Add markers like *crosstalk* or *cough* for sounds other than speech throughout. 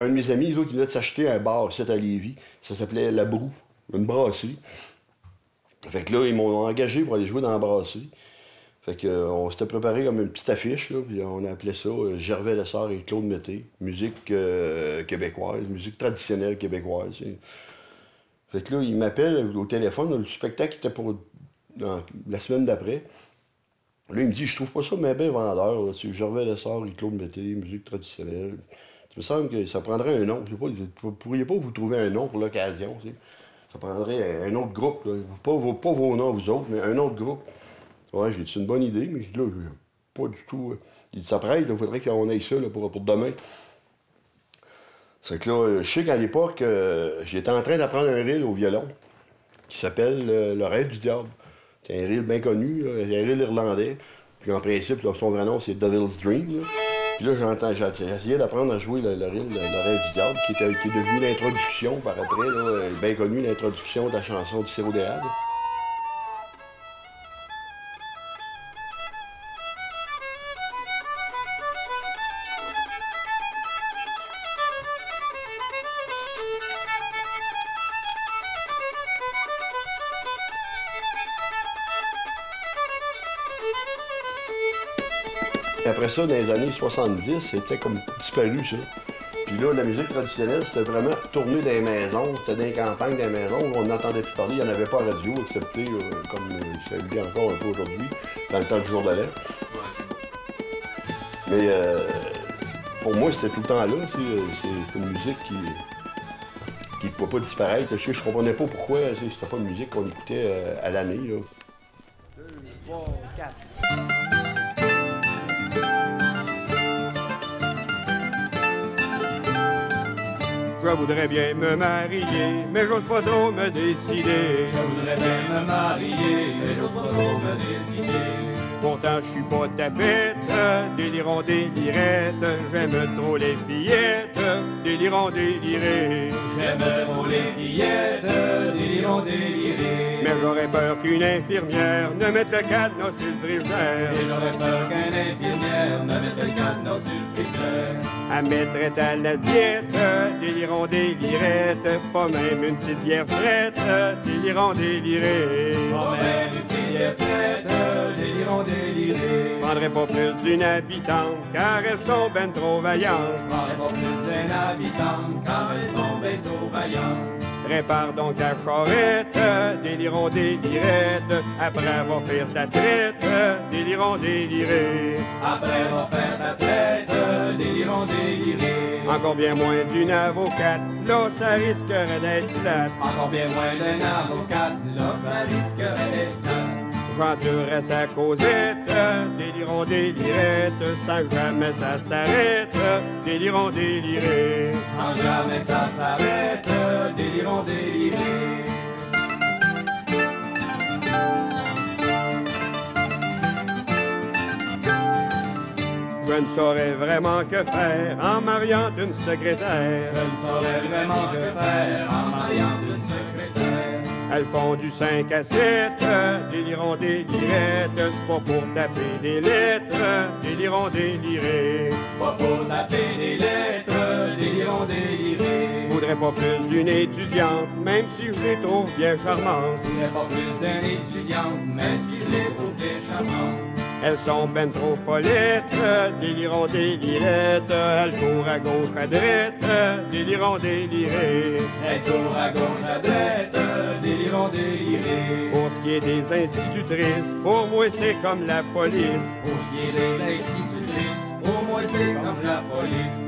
Un de mes amis, il venait de s'acheter un bar, c'est à Lévis. Ça s'appelait La Broue, une brasserie. Fait que là, ils m'ont engagé pour aller jouer dans la brasserie. Fait que, euh, on s'était préparé comme une petite affiche, là, puis on appelait ça euh, Gervais Lessard et Claude Mété. Musique euh, québécoise, musique traditionnelle québécoise. Fait que là, il m'appelle au téléphone, le spectacle était pour la semaine d'après. Là, il me dit, je trouve pas ça mais bien vendeur. C'est Gervais Lessard et Claude Mété, musique traditionnelle. Me semble que ça prendrait un nom. Je sais pas, vous ne pourriez pas vous trouver un nom pour l'occasion. Ça prendrait un autre groupe. Pas, vos noms, vous autres, mais un autre groupe. Ouais, j'ai dit, c'est une bonne idée, mais là, pas du tout. Euh, il dit, ça prête, il faudrait qu'on aille ça pour, demain. C'est que là, je sais qu'à l'époque, euh, j'étais en train d'apprendre un reel au violon qui s'appelle euh, Le rêve du diable. C'est un reel bien connu, un reel irlandais. Puis en principe, son vrai nom, c'est Devil's Dream. Puis là, j'entends, j'ai essayé d'apprendre à jouer le, le, du diable, qui, est devenu l'introduction par après, là, bien connu, l'introduction de la chanson du sirop d'érable. Ça, dans les années 70, c'était comme disparu, ça. Puis là, la musique traditionnelle, c'était vraiment tourné dans les maisons, c'était dans les campagnes, dans les maisons, on n'entendait plus parler, il n'y en avait pas à radio, excepté, euh, comme euh, ça le encore un peu aujourd'hui, dans le temps du jour de. Mais euh, pour moi, c'était tout le temps là, c'est une musique qui qui ne pouvait pas disparaître. Je ne comprenais pas pourquoi c'était pas une musique qu'on écoutait à l'année. Deux, trois, quatre. Je voudrais bien me marier, mais j'ose pas trop me décider. Je voudrais bien me marier, mais j'ose pas trop me décider. Pourtant, je suis pas tapette, délirant, délirette. J'aime trop les fillettes, délirant, déliré. J'aime trop les fillettes, délirant, déliré. Mais j'aurais peur qu'une infirmière ne mette le cadenas sur le. Et j'aurais peur qu'une infirmière ne mette le cadenas sur le. Elle mettrait à la diète, délirant, délirette. Pas même une petite bière frette, délirant, déliré. Pas même une petite bière frette, délirant, je prendrai pas plus d'une habitante, car elles sont ben trop vaillantes. Je prendrai pas plus d'une habitante, car elles sont ben trop vaillantes. Répare donc ta charrette, délirons, délirette, après va faire ta traite, délirons, déliré. Après va faire ta traite, délirons, déliré. Encore bien moins d'une avocate, là ça risquerait d'être plate. Encore bien moins d'une avocate, là ça risquerait d'être plate quand tu restes à causette, délirons, délirette, sans jamais ça s'arrête, délirons, déliré. Sans jamais ça s'arrête, délirons, déliré. Je ne saurais vraiment que faire en mariant une secrétaire. Je ne saurais vraiment que faire en mariant une secrétaire. Elles font du 5 à 7, délirons, délirettes, c'est pas pour taper des lettres, délirons, délirés. C'est pas pour taper des lettres, délirons, délirés. Voudrais pas plus d'une étudiante, même si je les trouve bien charmantes. Voudrais pas plus d'une étudiante, même si je les trouve bien charmantes. Elles sont ben trop follettes, délirons, délirettes. Elles courent à gauche, à droite, délirons, délirées. Elles courent à gauche, à droite, délirons, délirées. Pour ce qui est des institutrices, pour moi c'est comme la police. Pour ce qui est des institutrices, pour moi c'est comme la police.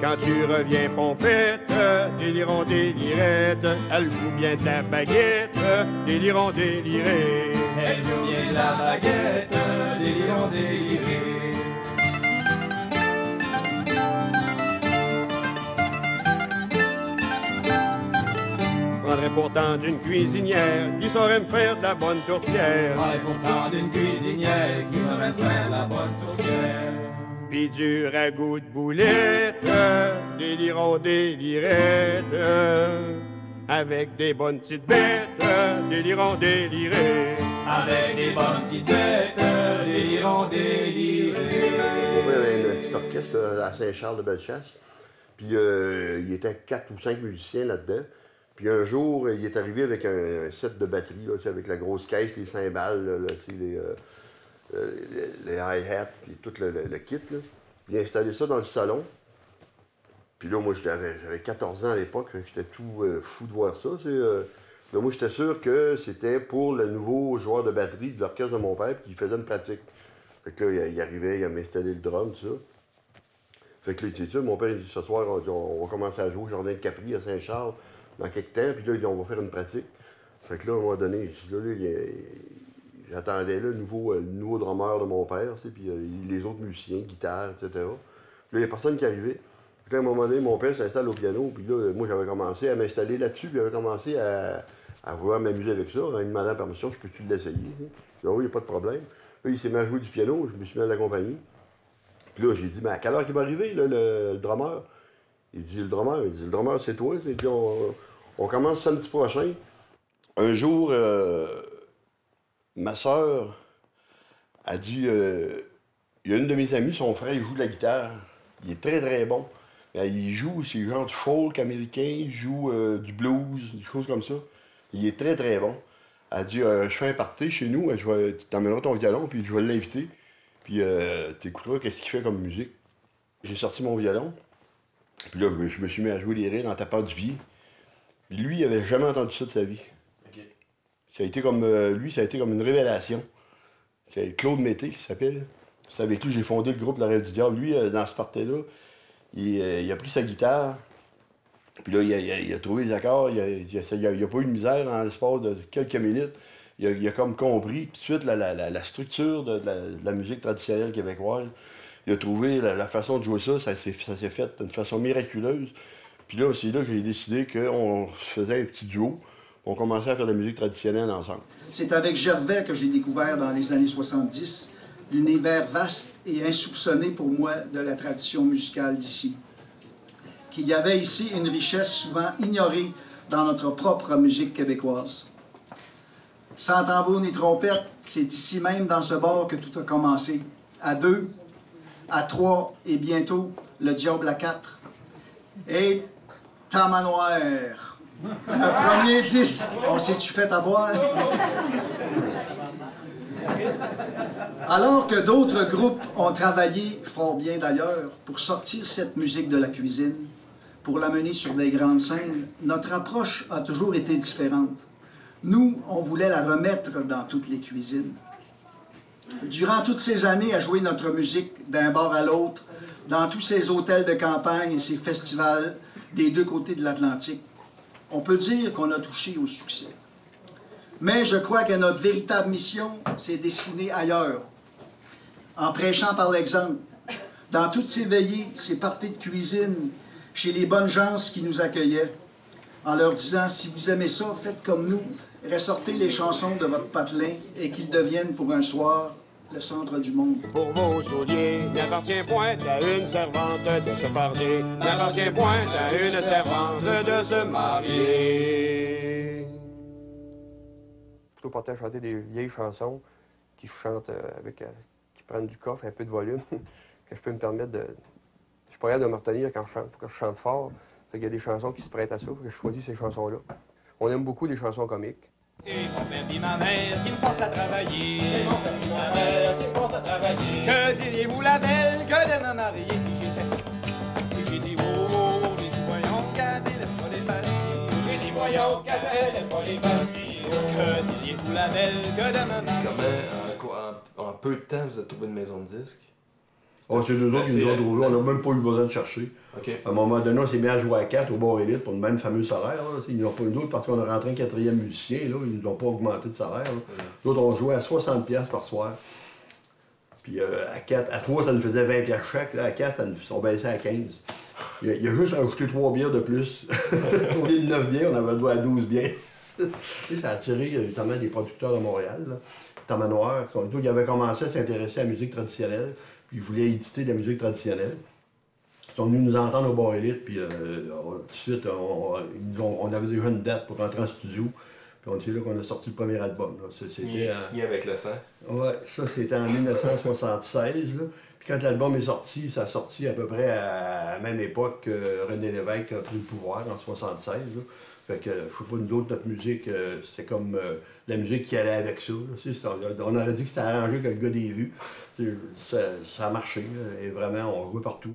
Quand tu reviens pompette, délirons, délirette, elle joue bien de la baguette, délirons, déliré. Elle joue bien de la baguette, délirons, déliré. prendrais pourtant d'une cuisinière qui saurait me faire de la bonne tourtière. prendrais pourtant d'une cuisinière qui saurait me faire de la bonne tourtière. Pis du ragoût de boulette, délirons, délirette, avec des bonnes petites bêtes, délirons, délirées. Avec des bonnes petites bêtes, délirons, délirées. On avait un petit orchestre à Saint-Charles de Bellechasse. Puis euh, il était quatre ou cinq musiciens là-dedans. Puis un jour, il est arrivé avec un, un set de batterie, là, avec la grosse caisse, les cymbales, là, là, tu sais, les, euh, euh, les, les hi-hats, puis tout le, le- le kit. Là. Il a installé ça dans le salon. Puis là, moi, j'avais j'avais 14 ans à l'époque, j'étais tout euh, fou de voir ça. euh. Là, moi, j'étais sûr que c'était pour le nouveau joueur de batterie de l'orchestre de mon père, puis qu'il faisait une pratique. Fait que là, il, il arrivait, il m'installait le drum, tout ça. Fait que là, tu sais, mon père, il dit ce soir, on, va commencer à jouer au Jardin de Capri à Saint-Charles dans quelques temps, puis là, il dit, on va faire une pratique. Fait que là, à un moment donné, il- il- j'attendais là, le nouveau, euh, nouveau drummer de mon père, puis euh, les autres musiciens, guitare, etc. Puis là, il n'y a personne qui arrivait. Puis à un moment donné, mon père s'installe au piano, puis là, moi, j'avais commencé à m'installer là-dessus, puis j'avais commencé à, à vouloir m'amuser avec ça. Il me demandait la permission, je peux-tu l'essayer? Je dis, Ah oui, il n'y a pas de problème. Là, il s'est mis à jouer du piano, je me suis mis à l'accompagner. Puis là, j'ai dit, mais à quelle heure il va arriver, le, le drummer? Il dit, le drummer, il dit, le drummer, c'est toi. Il dit, on, on commence samedi prochain. Un jour, euh, ma soeur a dit, euh, il y a une de mes amies, son frère, il joue de la guitare. Il est très, très bon. Euh, Il joue, c'est genre du folk américain, il joue euh, du blues, des choses comme ça. Il est très, très bon. Elle a dit, euh, je fais un party chez nous, je vais, tu t'emmèneras ton violon, puis je vais l'inviter. Puis euh, tu écouteras qu'est-ce qu'il fait comme musique. J'ai sorti mon violon. Puis là, je me suis mis à jouer les rires en tapant du pied. Puis lui, il avait jamais entendu ça de sa vie. Ça a été comme, lui, ça a été comme une révélation. C'est Claude Mété, qui s'appelle. C'est avec lui que j'ai fondé le groupe La Rêve du Diable. Lui, dans ce party-là, il, euh, il a pris sa guitare. Puis là, il a, trouvé les accords. Il a, pas eu de misère en l'espace de quelques minutes. Il a, comme compris tout de suite la, structure de, la, musique traditionnelle québécoise. Il a trouvé la, façon de jouer ça. Ça s'est fait d'une façon miraculeuse. Puis là, c'est là que j'ai décidé qu'on faisait un petit duo. On commençait à faire de la musique traditionnelle ensemble. C'est avec Gervais que j'ai découvert dans les années 70 l'univers vaste et insoupçonné pour moi de la tradition musicale d'ici. Qu'il y avait ici une richesse souvent ignorée dans notre propre musique québécoise. Sans tambour ni trompette, c'est ici même dans ce bar que tout a commencé. À deux, à trois et bientôt le diable à quatre. Et Tamanoir. Le premier disque, on s'est-tu fait avoir? Alors que d'autres groupes ont travaillé, fort bien d'ailleurs, pour sortir cette musique de la cuisine, pour l'amener sur des grandes scènes, notre approche a toujours été différente. Nous, on voulait la remettre dans toutes les cuisines. Durant toutes ces années à jouer notre musique d'un bord à l'autre, dans tous ces hôtels de campagne et ces festivals des deux côtés de l'Atlantique, on peut dire qu'on a touché au succès. Mais je crois que notre véritable mission s'est dessinée ailleurs, en prêchant par l'exemple. Dans toutes ces veillées, ces parties de cuisine, chez les bonnes gens qui nous accueillaient, en leur disant si vous aimez ça, faites comme nous, ressortez les chansons de votre patelin et qu'ils deviennent pour un soir le centre du monde. Pour vos souliers, n'appartient point à une servante de se farder, n'appartient point à une servante de se marier. Plutôt porté à chanter des vieilles chansons qui chantent euh, avec, euh, qui prennent du coffre, un peu de volume, *laughs* que je peux me permettre de. Je suis pas de me retenir quand je chante. Il faut que je chante fort. Qu'il y a des chansons qui se prêtent à ça. Faut que je choisis ces chansons-là. On aime beaucoup des chansons comiques. C'est mon père et ma mère qui me forcent à travailler. C'est mon père et ma mère qui me forcent à travailler. Que diriez-vous la belle que de me marier? Puis j'ai fait. Puis j'ai dit, oh, j'ai dit, voyons, regardez, laisse-moi les partir. J'ai dit, voyons, regardez, laisse-moi les partir. Que la belle que de? Comment, en, quoi- en, en peu de temps, vous avez trouvé une maison de disques? Oh, c'est nous autres qui nous ont assez trouvés, on n'a même pas eu besoin de chercher. À un moment donné, on s'est mis à jouer à 4 au bord élite pour le même fameux salaire. là. Ils n'ont pas eu d'autres parce qu'on a rentré un quatrième musicien, là, ils nous ont pas augmenté de salaire. là. L'autre, on jouait à 60$ piastres par soir. Puis euh, à 4, à 3, ça nous faisait 20$ piastres chaque. Là, à 4, ça nous, on baissait à 15. Il a, il a juste rajouté 3 bières de plus. *laughs* Au lieu de 9 bières, on avait le droit à 12 bières. *laughs* Tu sais, ça a attiré euh, notamment des producteurs de Montréal. Là. Tamanoir, qui sont qui avaient commencé à s'intéresser à la musique traditionnelle, puis ils voulaient éditer de la musique traditionnelle. Ils sont venus nous entendre au bar élite, puis euh, on- tout de suite, on, avait déjà une date pour rentrer en studio. Puis on c'est là qu'on a sorti le premier album. C'était, signé avec le sang. ouais, ça, c'était en 1976. là. Puis quand l'album est sorti, ça a sorti à peu près à la même époque que René Lévesque a pris le pouvoir en 76. Fait que, je sais pas, nous autres, notre musique, euh, c'était comme euh, la musique qui allait avec ça. on aurait dit que c'était arrangé comme le gars des. C'est- Ça, a marché, et vraiment, on jouait partout.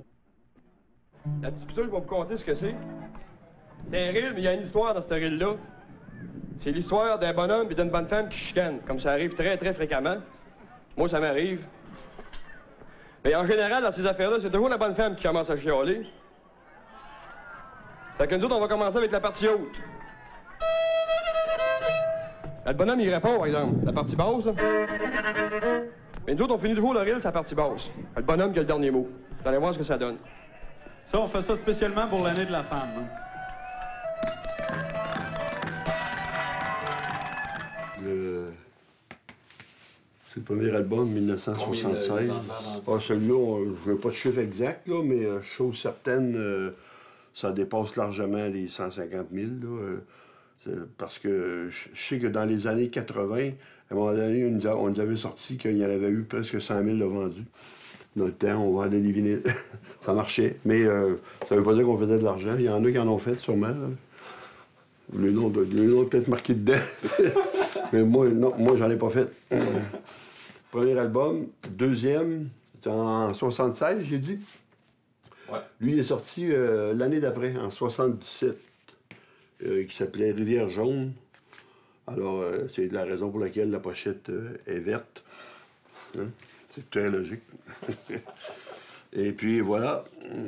La petite pitouille, je vais vous conter ce que c'est? C'est un reel, mais il y a une histoire dans ce reel-là. C'est l'histoire d'un bonhomme et d'une bonne femme qui chicanent, comme ça arrive très, très fréquemment. Moi, ça m'arrive. Mais en général, dans ces affaires-là, c'est toujours la bonne femme qui commence à chialer. Fait que nous autres, on va commencer avec la partie haute. Là, le bonhomme, il répond, par exemple, la partie basse, là. Mais nous autres, on finit toujours le reel, sa partie basse. Le bonhomme qui a le dernier mot. Vous allez voir ce que ça donne. Ça, on fait ça spécialement pour l'année de la femme. hein. Le... C'est le premier album, 1976. Combien d'exemplaires Ah, celui-là, je ne veux pas de chiffre exact, là, mais euh, chose certaine, euh, ça dépasse largement les 150 000. là, euh, parce que je sais que dans les années 80, à un moment donné, on nous, avait sorti qu'il y en avait eu presque 100 000 de vendus. Dans le temps, on vendait des vinyles. *laughs* ça marchait. Mais euh, ça ne veut pas dire qu'on faisait de l'argent. Il y en a qui en ont fait, sûrement. Le nom, de- le nom peut-être marqué dedans. *laughs* Mais moi, non, moi, j'en ai pas fait. *clears throat* Premier album. Deuxième, c'est en 76, j'ai dit. Lui, il est sorti euh, l'année d'après, en 77, euh, qui s'appelait Rivière jaune. Alors, euh, c'est la raison pour laquelle la pochette euh, est verte. Hein? C'est très logique. *laughs* Et puis voilà,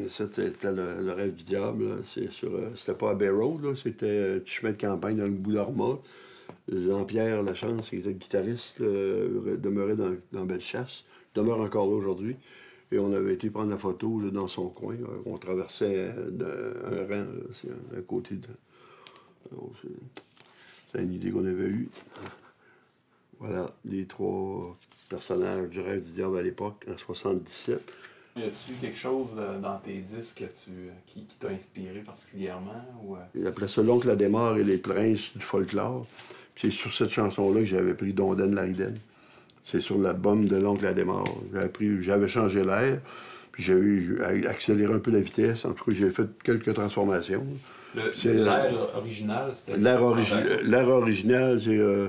c'était le, rêve du diable. c'était pas à Bay Road, c'était chemin de campagne dans le bout d'Arma. Jean-Pierre Lachance, qui était guitariste, demeurait dans, dans Bellechasse, demeure encore là aujourd'hui. Et on avait été prendre la photo là, dans son coin. euh, On traversait euh, de- un rang, là, un- à côté de. Alors, c'est- une idée qu'on avait eue. Voilà, les trois personnages du rêve du diable à l'époque, en 77. Y a-tu quelque chose euh, dans tes disques que tu, qui, qui t'a inspiré particulièrement? Ou, euh, Il appelait ça L'oncle la démarre et les princes du folklore. Puis c'est sur cette chanson-là que j'avais pris Donden Lariden. C'est sur l'album de L'oncle la démarre. J'avais changé l'air, puis j'avais accéléré un peu la vitesse. En tout cas, j'ai fait quelques transformations. C'est, L'air euh, original, c'était. L'air, origi- à original, c'est euh,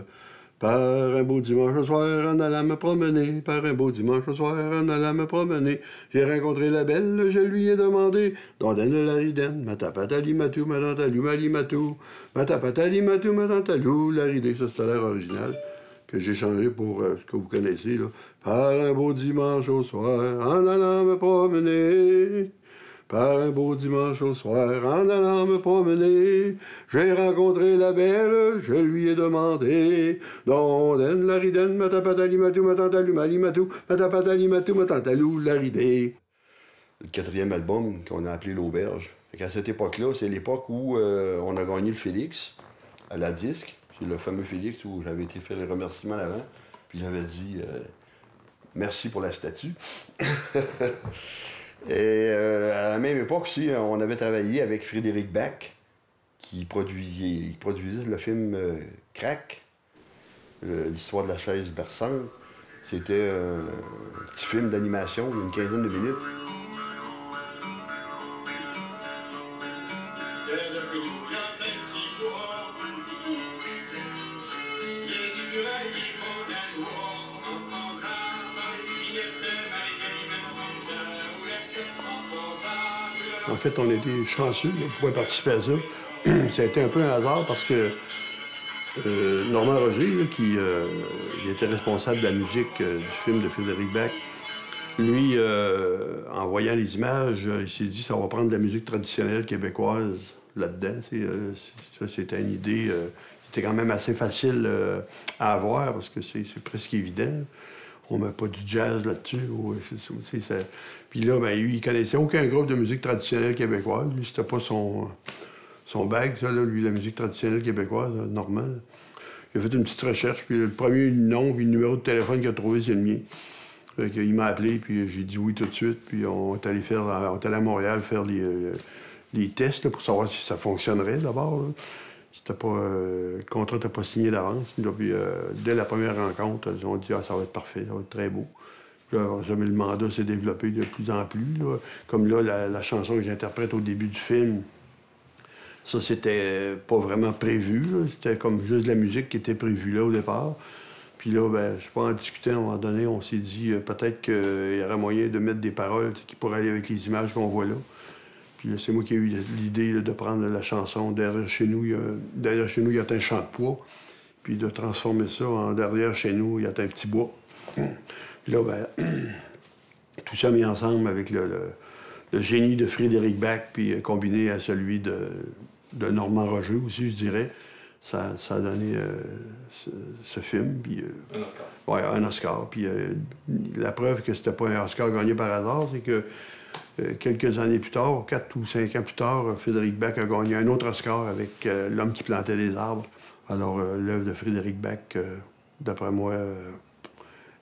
Par un beau dimanche soir, en allant me promener, par un beau dimanche soir, en allant me promener, j'ai rencontré la belle, je lui ai demandé, Dondenne la ridenne, ma tapatali matou, ma tantalou, mali matou, ma tapatali matou, ma tantalou, la ridée, ça c'est l'air original que j'ai changé pour euh, ce que vous connaissez, là. Par un beau dimanche au soir, en allant me promener. Par un beau dimanche au soir, en allant me promener, j'ai rencontré la belle, je lui ai demandé. La ridenne, ma la. Le quatrième album qu'on a appelé L'Auberge. Qu'à cette époque-là, c'est l'époque où euh, on a gagné le Félix à la disque. C'est le fameux Félix où j'avais été faire les remerciements avant. Puis j'avais dit euh, merci pour la statue. *laughs* Et euh, à la même époque aussi, on avait travaillé avec Frédéric Bach, qui produisait, le film euh, Crack, l'histoire de la chaise berçante. C'était euh, un petit film d'animation d'une quinzaine de minutes. Fait, on était chanceux de pouvoir participer à ça. *clears throat* ça a été un peu un hasard parce que euh, Normand Roger, qui euh, était responsable de la musique euh, du film de Frédéric Bach, lui, en voyant les images, il s'est dit ça va prendre de la musique traditionnelle québécoise là-dedans. Ça, c'était une idée euh, qui était quand même assez facile à avoir parce que c'est presque évident. On met pas du jazz là-dessus. euh, Puis là, ben, lui, il connaissait aucun groupe de musique traditionnelle québécoise. Lui, c'était pas son, son bag, ça, là, lui, la musique traditionnelle québécoise, là, Normand. Il a fait une petite recherche, puis le premier nom, puis le numéro de téléphone qu'il a trouvé, c'est le mien. Il m'a appelé, puis j'ai dit oui tout de suite, puis on est allé, faire, on est allé à Montréal faire euh, les tests pour savoir si ça fonctionnerait d'abord. Pas, euh, le contrat n'était pas signé d'avance. Euh, dès la première rencontre, ils ont dit ah, ça va être parfait, ça va être très beau. Puis le mandat s'est développé de plus en plus. Comme là, la, chanson que j'interprète au début du film, ça, c'était pas vraiment prévu. C'était comme juste la musique qui était prévue là au départ. Puis là, ben, je sais pas, en discutant, à un moment donné, on s'est dit euh, peut-être qu'il y aurait moyen de mettre des paroles qui pourraient aller avec les images qu'on voit là. Puis là, c'est moi qui ai eu l'idée de prendre la chanson Derrière chez nous, il y a, Derrière chez nous, il y a un champ de poids. Puis de transformer ça en Derrière chez nous, il y a un petit bois. Puis là, ben, *clears throat* tout ça mis ensemble avec le, le- le génie de Frédéric Bach, puis euh, combiné à celui de, de Normand Roger aussi, je dirais. Ça, ça a donné euh, ce, ce film. Puis, euh, Un Oscar. Ouais, un Oscar. Puis euh, la preuve que c'était pas un Oscar gagné par hasard, c'est que euh, quelques années plus tard, quatre ou cinq ans plus tard, Frédéric Bach a gagné un autre Oscar avec euh, L'homme qui plantait des arbres. Alors, euh, l'œuvre de Frédéric euh, d'après moi,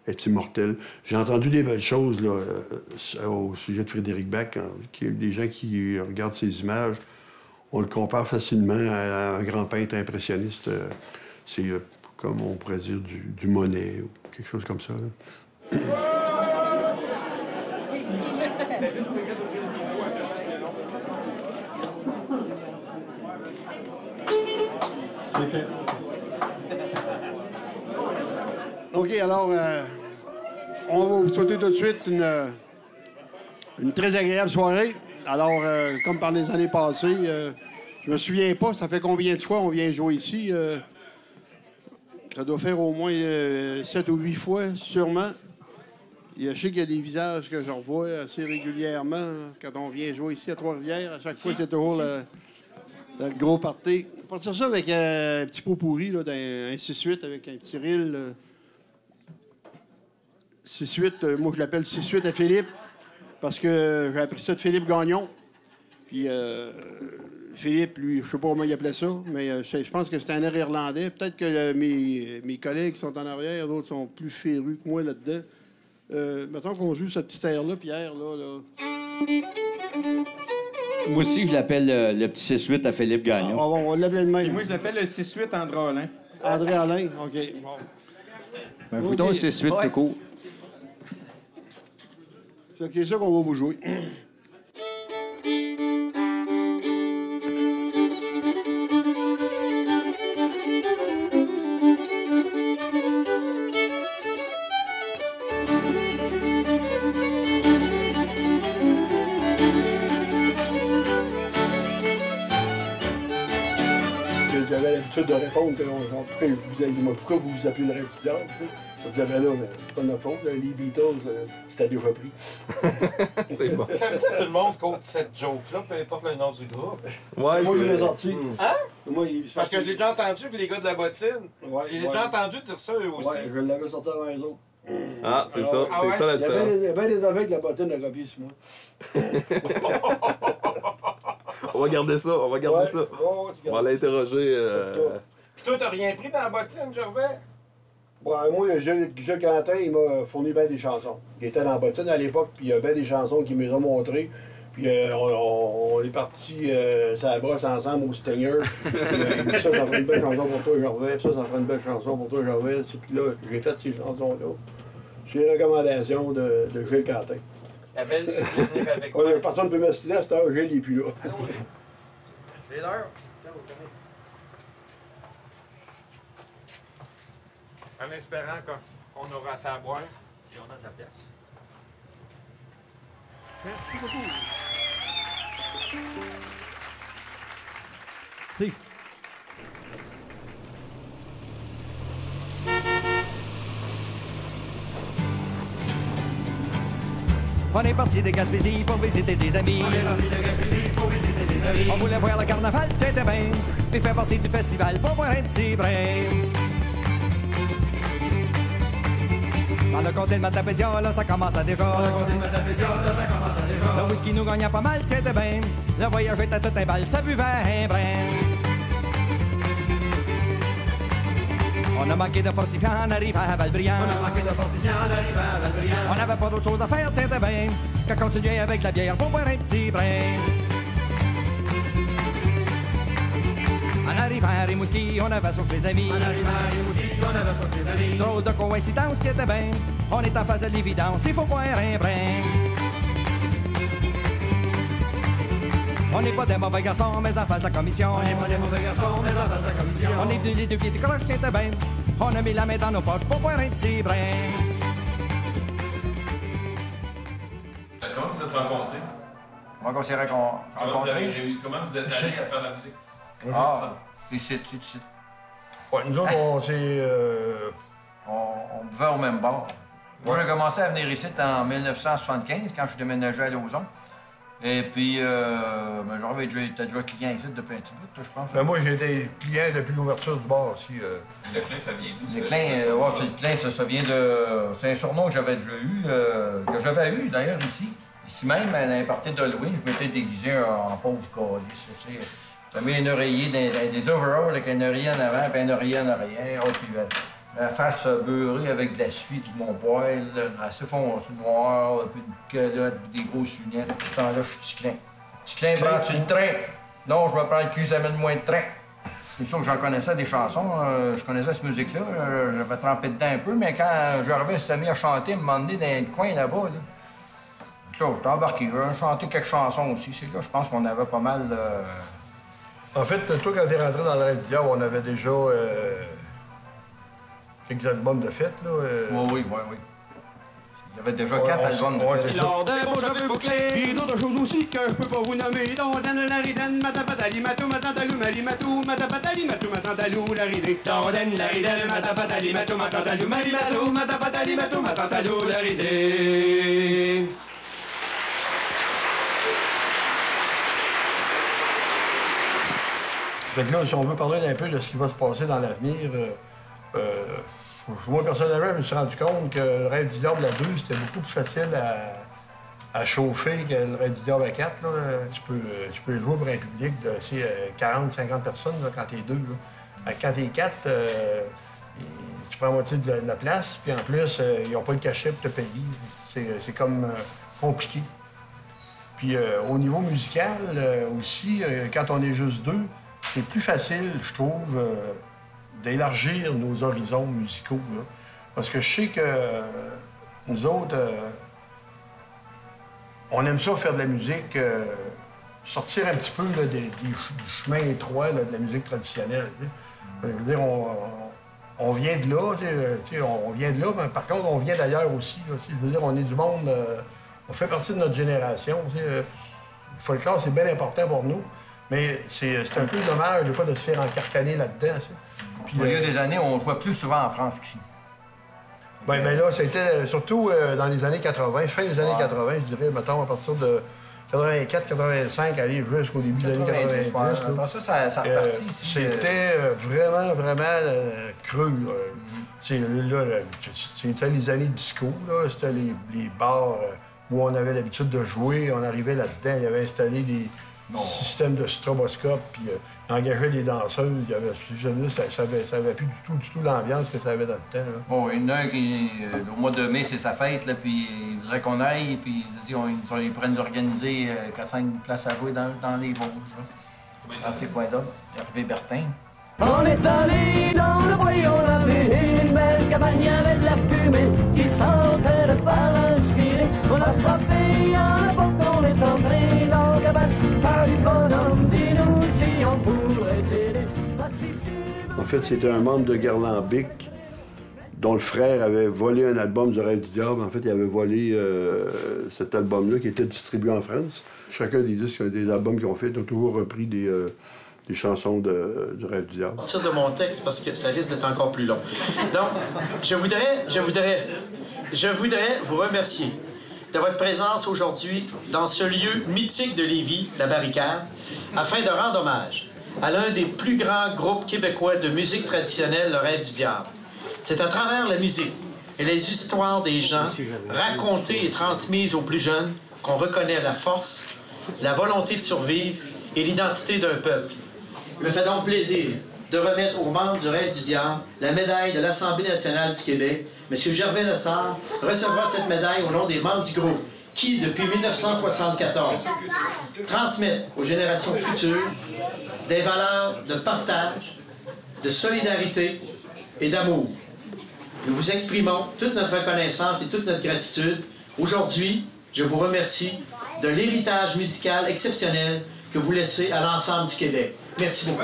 est immortelle. J'ai entendu des belles choses là, au sujet de Frédéric Bach. hein, qui, des gens qui regardent ces images, on le compare facilement à un grand peintre impressionniste. c'est, comme on pourrait dire, du, du Monet ou quelque chose comme ça. Alors, euh, on va vous souhaiter tout de suite une, une très agréable soirée. Alors, euh, comme par les années passées, euh, je me souviens pas, ça fait combien de fois on vient jouer ici? euh, ça doit faire au moins sept ou huit fois, sûrement. A- Je sais qu'il y a des visages que je revois assez régulièrement quand on vient jouer ici à Trois-Rivières. À chaque fois, c'est toujours le, le gros party. On va partir ça avec un petit pot pourri, là, d'un un 6-8 avec un petit ril. Euh, 6-8, euh, moi je l'appelle 6-8 à Philippe, parce que j'ai appris ça de Philippe Gagnon. Puis euh, Philippe, lui, je sais pas comment il appelait ça, mais euh, je pense que c'est un air irlandais. Peut-être que euh, mes, mes collègues qui sont en arrière, d'autres sont plus férus que moi là-dedans. Euh, mettons qu'on joue ce petit air-là, Pierre, là. là. Moi aussi, je l'appelle le petit 6-8 à Philippe On, Gagnon. va- on va l'appeler de Et même. moi, je l'appelle le 6-8 André Alain. André Alain, OK. Bon. Un bouton Ok. 6-8 tout court. Fait que C'est ça qu'on va vous jouer. J'avais l'habitude de répondre, on, on, pourquoi, vous avez dit, pourquoi vous vous appelez le rêve Je disais, ben là, c'est pas de notre faute, les Beatles, c'était déjà pris. C'est bon. Ça veut dire que tout le monde compte cette joke-là, peu importe le nom du groupe. Ouais, Moi, je l'ai sorti. Hein? Moi, il- Parce que je l'ai déjà entendu, puis les gars de la bottine. Ouais, Je les ai ouais. déjà entendu dire ça, eux aussi. Ouais, je l'avais sorti avant les autres. Ah, c'est ça. Ah C'est ouais? ça la Il y avait différence. des, il y avait des de la bottine de copier sur moi. *laughs* On va garder ça, on va garder Ouais, ça. On va l'interroger. euh, Puis toi, t'as rien pris dans la bottine, Gervais? Ouais, moi, Gilles, Gilles Quentin, il m'a fourni bien des chansons. Il était dans la bottine à l'époque, puis il y a bien des chansons qu'il me les a montrées. Puis euh, on, est partis euh, la brosse ensemble au Stinger. *laughs* Puis, euh, ça, ça ferait une belle chanson pour toi, Gervais. Ça, ça ferait une belle chanson pour toi, Gervais. Puis là, j'ai fait ces chansons-là. C'est les recommandations de, de Gilles Quentin. La belle souvenir avec moi. Ouais, personne ne peut me styler à cette heure, Gilles n'est plus là. C'est l'heure. En espérant qu'on aura ça à boire. Si on a sa pièce. Merci beaucoup. Si. On est parti de Gaspésie pour visiter des amis. On est parti de Gaspésie pour visiter des amis. On voulait voir le carnaval, c'était bien. Puis faire partie du festival pour boire un petit brin. Dans le comté de Matapédia, ça commence à déjà. Le de ça commence à déjà. Le whisky nous gagnait pas mal, c'était bien. Le voyage était tout un bal, ça buvait un brin. On a manqué de fortifiant en arrivant à Valbriand. On a manqué de fortifiant en arrivant à Valbriand. On n'avait pas d'autre chose à faire, c'était bien, qu'à continuer avec la bière pour boire un petit brin. En arrivant à Rimouski, on avait sauf les amis. En arrivant à Rimouski, on avait sauf les amis. Drôle de coïncidence qui était bien. On est en face de l'évidence, il faut boire un brin. On n'est pas des mauvais garçons, mais en face de la commission. On n'est pas des mauvais garçons, mais en face de la commission. On est venus les deux pieds de croche qui étaient bien. On a mis la main dans nos poches pour boire un petit brin. Comment vous êtes rencontrés? Comment on s'est recon- Comment vous, rencontrés? avez comment vous êtes allés à faire la musique? Ah, ici, ici, ici. Ouais, nous autres, on s'est. euh, On, on buvait au même bar. Moi, j'ai commencé à venir ici en 1975, quand je suis déménagé à Lauson. Et puis, euh, ben, j'avais déjà, t'as déjà client ici depuis un petit bout, toi, je pense. ben, moi, j'ai été client depuis l'ouverture du bar aussi. euh. Le clin, ça vient d'où? Le clin, euh, ouais, c'est le clin, ça, ça vient de. C'est un surnom que j'avais déjà eu, euh, que j'avais eu d'ailleurs ici. Ici même, à l'impartie d'Halloween, je m'étais déguisé en, en pauvre calice, tu sais. J'avais un oreiller, des, des overalls avec un oreiller en avant puis un oreiller en arrière. Puis la face beurrée avec de la suie de mon poil, assez foncé noir, puis une culotte, puis des grosses lunettes. Puis ce temps-là, je suis petit clin. Petit clin, prends-tu le train? Non, je me prends le cul, ça mène moins de train. C'est sûr que j'en connaissais des chansons, euh, je connaissais cette musique-là, euh, j'avais trempé dedans un peu, mais quand Gervais s'était mis à chanter, un moment donné, dans le coin là-bas, là, là j'étais embarqué, j'ai chanté quelques chansons aussi. C'est là, je pense qu'on avait pas mal. euh, En fait, toi, quand t'es rentré dans le Rêve du Diable, on avait déjà euh, quelques albums de fête. Là, euh. Oui, oui, oui, oui. Il y avait déjà Ouais, quatre on- albums de ouais, fête. c'est ça. Lors puis d'autres choses aussi que je peux pas vous nommer, dont Dan la ridenne, matapatali matou, matantalou, malimatou, matapatali matou, matantalou, la ridée. Dont Dan la ridenne, matapatali matou, matantalou, malimatou, matapatali matou, matantalou, la là, si on veut parler un peu de ce qui va se passer dans l'avenir, euh, euh, moi, personnellement, je me suis rendu compte que le Rêve du Diable à 2, c'était beaucoup plus facile à, chauffer que le Rêve du Diable à 4. Là. Tu, peux, euh, tu peux jouer pour un public de 40-50 personnes quand t'es deux. Là. Quand t'es 4, tu prends moitié de la, place, puis en plus, ils n'ont pas le cachet pour te payer. C'est comme compliqué. Puis au niveau musical aussi, quand on est juste deux, c'est plus facile, je trouve, euh, d'élargir nos horizons musicaux. Parce que je sais que nous autres, euh, on aime ça faire de la musique, euh, sortir un petit peu des, du chemin étroit de la musique traditionnelle. Je veux dire, on, vient de là, on, vient de là, mais par contre, on vient d'ailleurs aussi. je veux dire, on est du monde, on fait partie de notre génération. le folklore, c'est bien important pour nous, mais c'est c'est un peu dommage, des fois, de se faire encarcaner là-dedans. Puis, Au lieu euh, des années, on jouait plus souvent en France qu'ici. ben, ben là, c'était surtout euh, dans les années 80, fin des années Ouais. 80, je dirais, mettons, à partir de 84, 85, aller jusqu'au début des années 90, 90. ouais. là. Après ça, ça, ça Euh, ici. C'était euh, vraiment, vraiment euh, creux. C'était les années disco, là. C'était les, les bars euh, où on avait l'habitude de jouer. On arrivait là-dedans, il y avait installé des systèmes de stroboscope, puis euh, engageait des danseuses. Il y avait, ça, ça, avait, ça avait plus du tout, du tout l'ambiance que ça avait dans le temps. là. Bon, il y en a un qui, euh, au mois de mai, c'est sa fête, là, puis il voudrait qu'on aille, puis ils, disent, on- ils, pourraient nous organiser 4-5 places à jouer dans, dans les Vosges. Dans ces coins-là. Hervé Bertin. On est allé dans le bois, on a vu une belle cabane avec de la fumée qui sentait le pain inspiré. On a frappé à la porte, on est entré En fait, c'était un membre de Garlambic dont le frère avait volé un album du Rêve du Diable. En fait, il avait volé euh, cet album-là qui était distribué en France. Chacun des disques, des albums qu'ils ont fait, ont toujours repris des, euh, des chansons de- du Rêve du Diable. sortir de mon texte parce que ça risque d'être encore plus long. Donc, je voudrais, je voudrais, je voudrais vous remercier de votre présence aujourd'hui dans ce lieu mythique de Lévis, la barricade, afin de rendre hommage à l'un des plus grands groupes québécois de musique traditionnelle, le Rêve du Diable. C'est à travers la musique et les histoires des gens racontées et transmises aux plus jeunes qu'on reconnaît la force, la volonté de survivre et l'identité d'un peuple. Me fait donc plaisir de remettre aux membres du Rêve du Diable la médaille de l'Assemblée nationale du Québec. M. Gervais Lessard recevra cette médaille au nom des membres du groupe qui, depuis 1974, transmettent aux générations futures des valeurs de partage, de solidarité et d'amour. Nous vous exprimons toute notre reconnaissance et toute notre gratitude. Aujourd'hui, je vous remercie de l'héritage musical exceptionnel que vous laissez à l'ensemble du Québec. Merci beaucoup.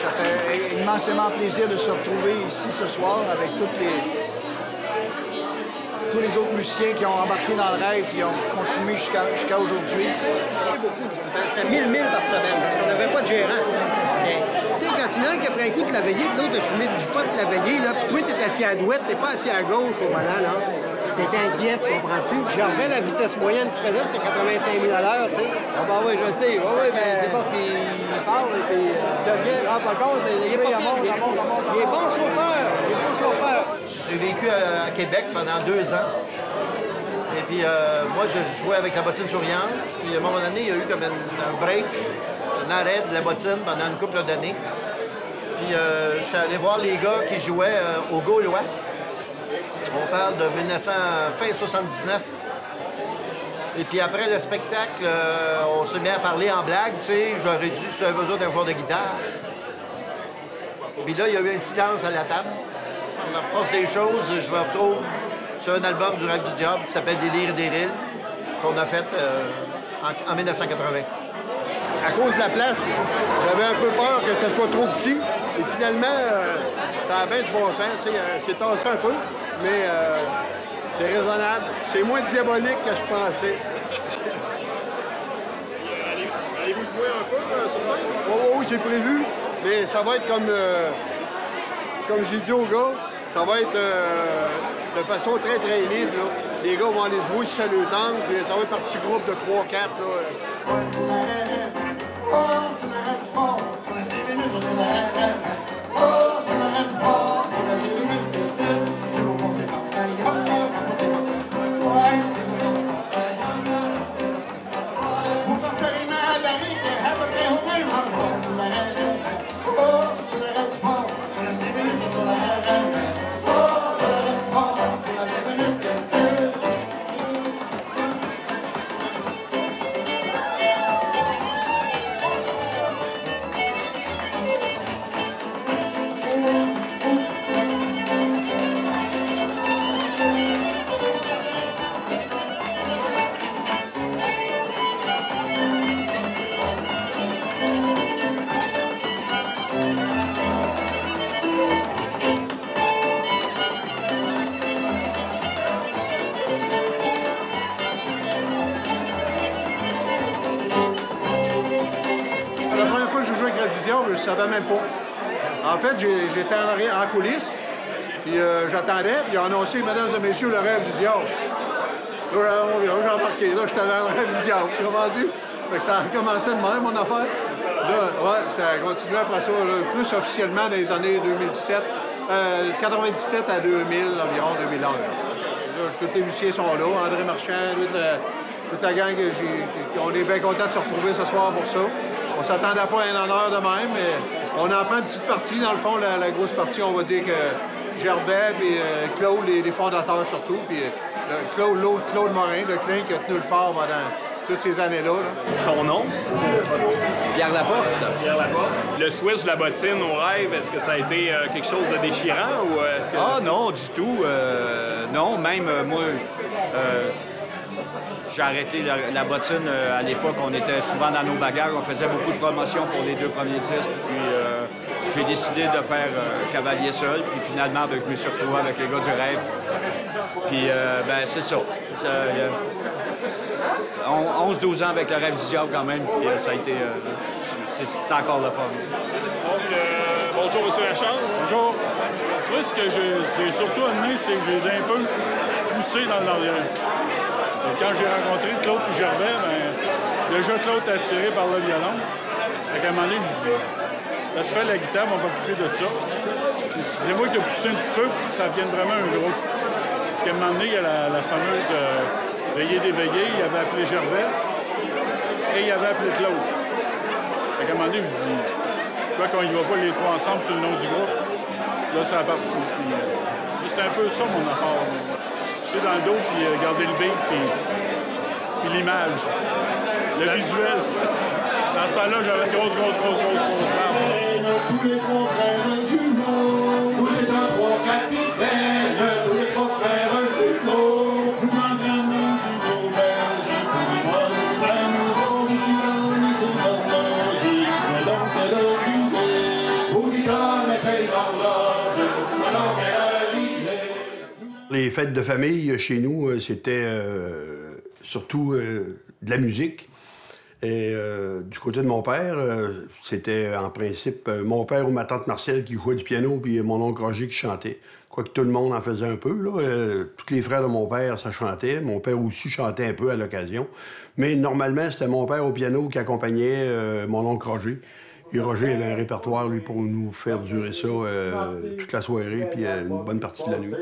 Ça fait immensément plaisir de se retrouver ici ce soir avec toutes les, tous les autres musiciens qui ont embarqué dans le rêve et qui ont continué jusqu'à jusqu'à aujourd'hui. C'était 1000 000 par semaine parce qu'on n'avait pas de gérant. Mais, tu sais, quand il y en a un qui a pris un coup de la veillée, puis l'autre a fumé du pot de la veillée, là, puis toi, t'es assis à droite, t'es pas assis à gauche au volant, là. T'étais inquiète, comprends-tu? J'en la vitesse moyenne qu'il faisait, c'était 85 000 à l'heure, tu sais. Ah, bah oui, je le sais. Oui, oui, mais c'est parce qu'il parle, et puis. Tu deviens. Par contre, il est pas pire, il est- Il est bon chauffeur, il est bon chauffeur. J'ai vécu à, à Québec pendant deux ans. Et puis, euh, moi, je jouais avec la bottine souriante. Puis, à un moment donné, il y a eu comme un, un break, un arrêt de la bottine pendant une couple d'années. Puis, euh, je suis allé voir les gars qui jouaient euh, au Gaulois. On parle de 1900, fin 79. Et puis après le spectacle, euh, on s'est mis à parler en blague, tu sais, j'aurais dû, j'avais besoin d'un cours de guitare. Puis là, il y a eu un silence à la table. Sur la force des choses, je me retrouve sur un album du Rêve du Diable qui s'appelle Des Lyres des Rilles, qu'on a fait euh, en, en 1980. à cause de la place, j'avais un peu peur que ça soit trop petit. Et finalement, euh, ça a bien du bon sens. euh, C'est tassé un peu, mais c'est raisonnable. C'est moins diabolique que je pensais. Allez-vous jouer un peu euh, sur scène? Oh, oh, oui, c'est prévu, mais ça va être comme, euh, comme j'ai dit aux gars, ça va être euh, de façon très très libre. là. Les gars vont aller jouer si ça le tente, puis ça va être un petit groupe de 3-4. Ils ont annoncé, mesdames et messieurs, le Rêve du Diable. Là, j'ai embarqué, là, j'étais dans le Rêve du Diable, tu comprends Fait que ça a recommencé de même, mon affaire. Là, ouais, ça a continué après ça, plus officiellement dans les années 2017, euh, 97 à 2000, environ 2001. Là, tous les musiciens sont là, André Marchand, toute la, toute la gang, on est bien content de se retrouver ce soir pour ça. On s'attendait pas à un honneur de même, mais on en prend une petite partie. Dans le fond, la grosse partie, on va dire que Gervais et Claude, les, les fondateurs surtout, puis euh, Claude, l'autre Claude Morin, le clin qui a tenu le fort pendant toutes ces années-là. là. Ton nom? Pierre Laporte. Pierre Laporte. Le switch de la bottine au rêve, est-ce que ça a été euh, quelque chose de déchirant ou euh, est-ce que... Ah non, du tout. euh, non, même euh, moi, euh, j'ai arrêté la, la bottine euh, à l'époque. On était souvent dans nos bagages. On faisait beaucoup de promotions pour les deux premiers disques. Puis euh, j'ai décidé de faire euh, Cavalier seul. Puis finalement, ben, je me suis retrouvé avec les gars du rêve. Puis euh, ben, c'est ça. Ça, euh, on- 11-12 ans avec le rêve du diable quand même. Puis euh, ça a été. euh, c'est encore le fun. Donc, euh, bonjour, M. Lachance. Bonjour. Moi, ce que je- j'ai surtout amené, c'est que je les ai un peu poussés dans l'arrière. Et Quand j'ai rencontré Claude et Gervais, ben, déjà Claude était attiré par le violon. Fait qu'à un moment donné, je dis, laisse faire la guitare, mais on va couper de ça. C'est moi qui ai poussé un petit peu pour que ça devienne vraiment un groupe. Parce qu'à un moment donné, il y a la, la fameuse euh, veillée d'éveillé, il avait appelé Gervais et il avait appelé Claude. Fait qu'à un moment donné, je lui dis, Là, qu'on y va pas les trois ensemble sur le nom du groupe, là, ça a parti. Euh, c'est un peu ça, mon apport. C'est dans le dos, puis euh, garder le beat, puis, puis l'image, le visuel. Dans ce temps-là, j'avais grosse, grosse, grosse, grosse, grosse barbe. Tous les trois frères jumeaux, tous les deux, trois capitaines, tous les trois frères jumeaux. Nous un jumeau belge, mais donc elle mais donc elle. Les fêtes de famille chez nous, euh, c'était euh, surtout euh, de la musique. Et euh, du côté de mon père, euh, c'était en principe euh, mon père ou ma tante Marcel qui jouait du piano, puis mon oncle Roger qui chantait. Quoique tout le monde en faisait un peu. Tous les frères de mon père, ça chantait. Mon père aussi chantait un peu à l'occasion. Mais normalement, c'était mon père au piano qui accompagnait mon oncle Roger. Et Roger avait un répertoire, lui, pour nous faire durer ça toute la soirée, puis une bonne partie de la nuit.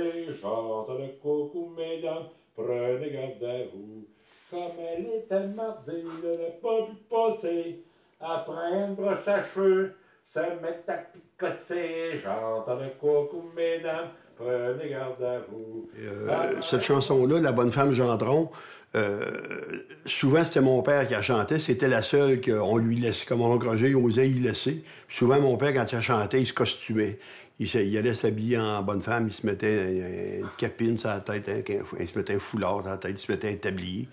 Comme elle était mardée, elle n'a pas pu passer. Après une broche à cheveux, se met à picoter. Chante le coucou, mesdames, prenez garde à vous. Euh, cette chanson-là, La bonne femme Gendron, euh, souvent c'était mon père qui la chantait. C'était la seule qu'on lui laissait, comme oncle Roger, il osait y laisser. Souvent, mon père, quand il chantait, il se costumait. Il, allait s'habiller en bonne femme, il se mettait une capine sur la tête, hein, qu'un- il se mettait un foulard sur la tête, il se mettait un tablier.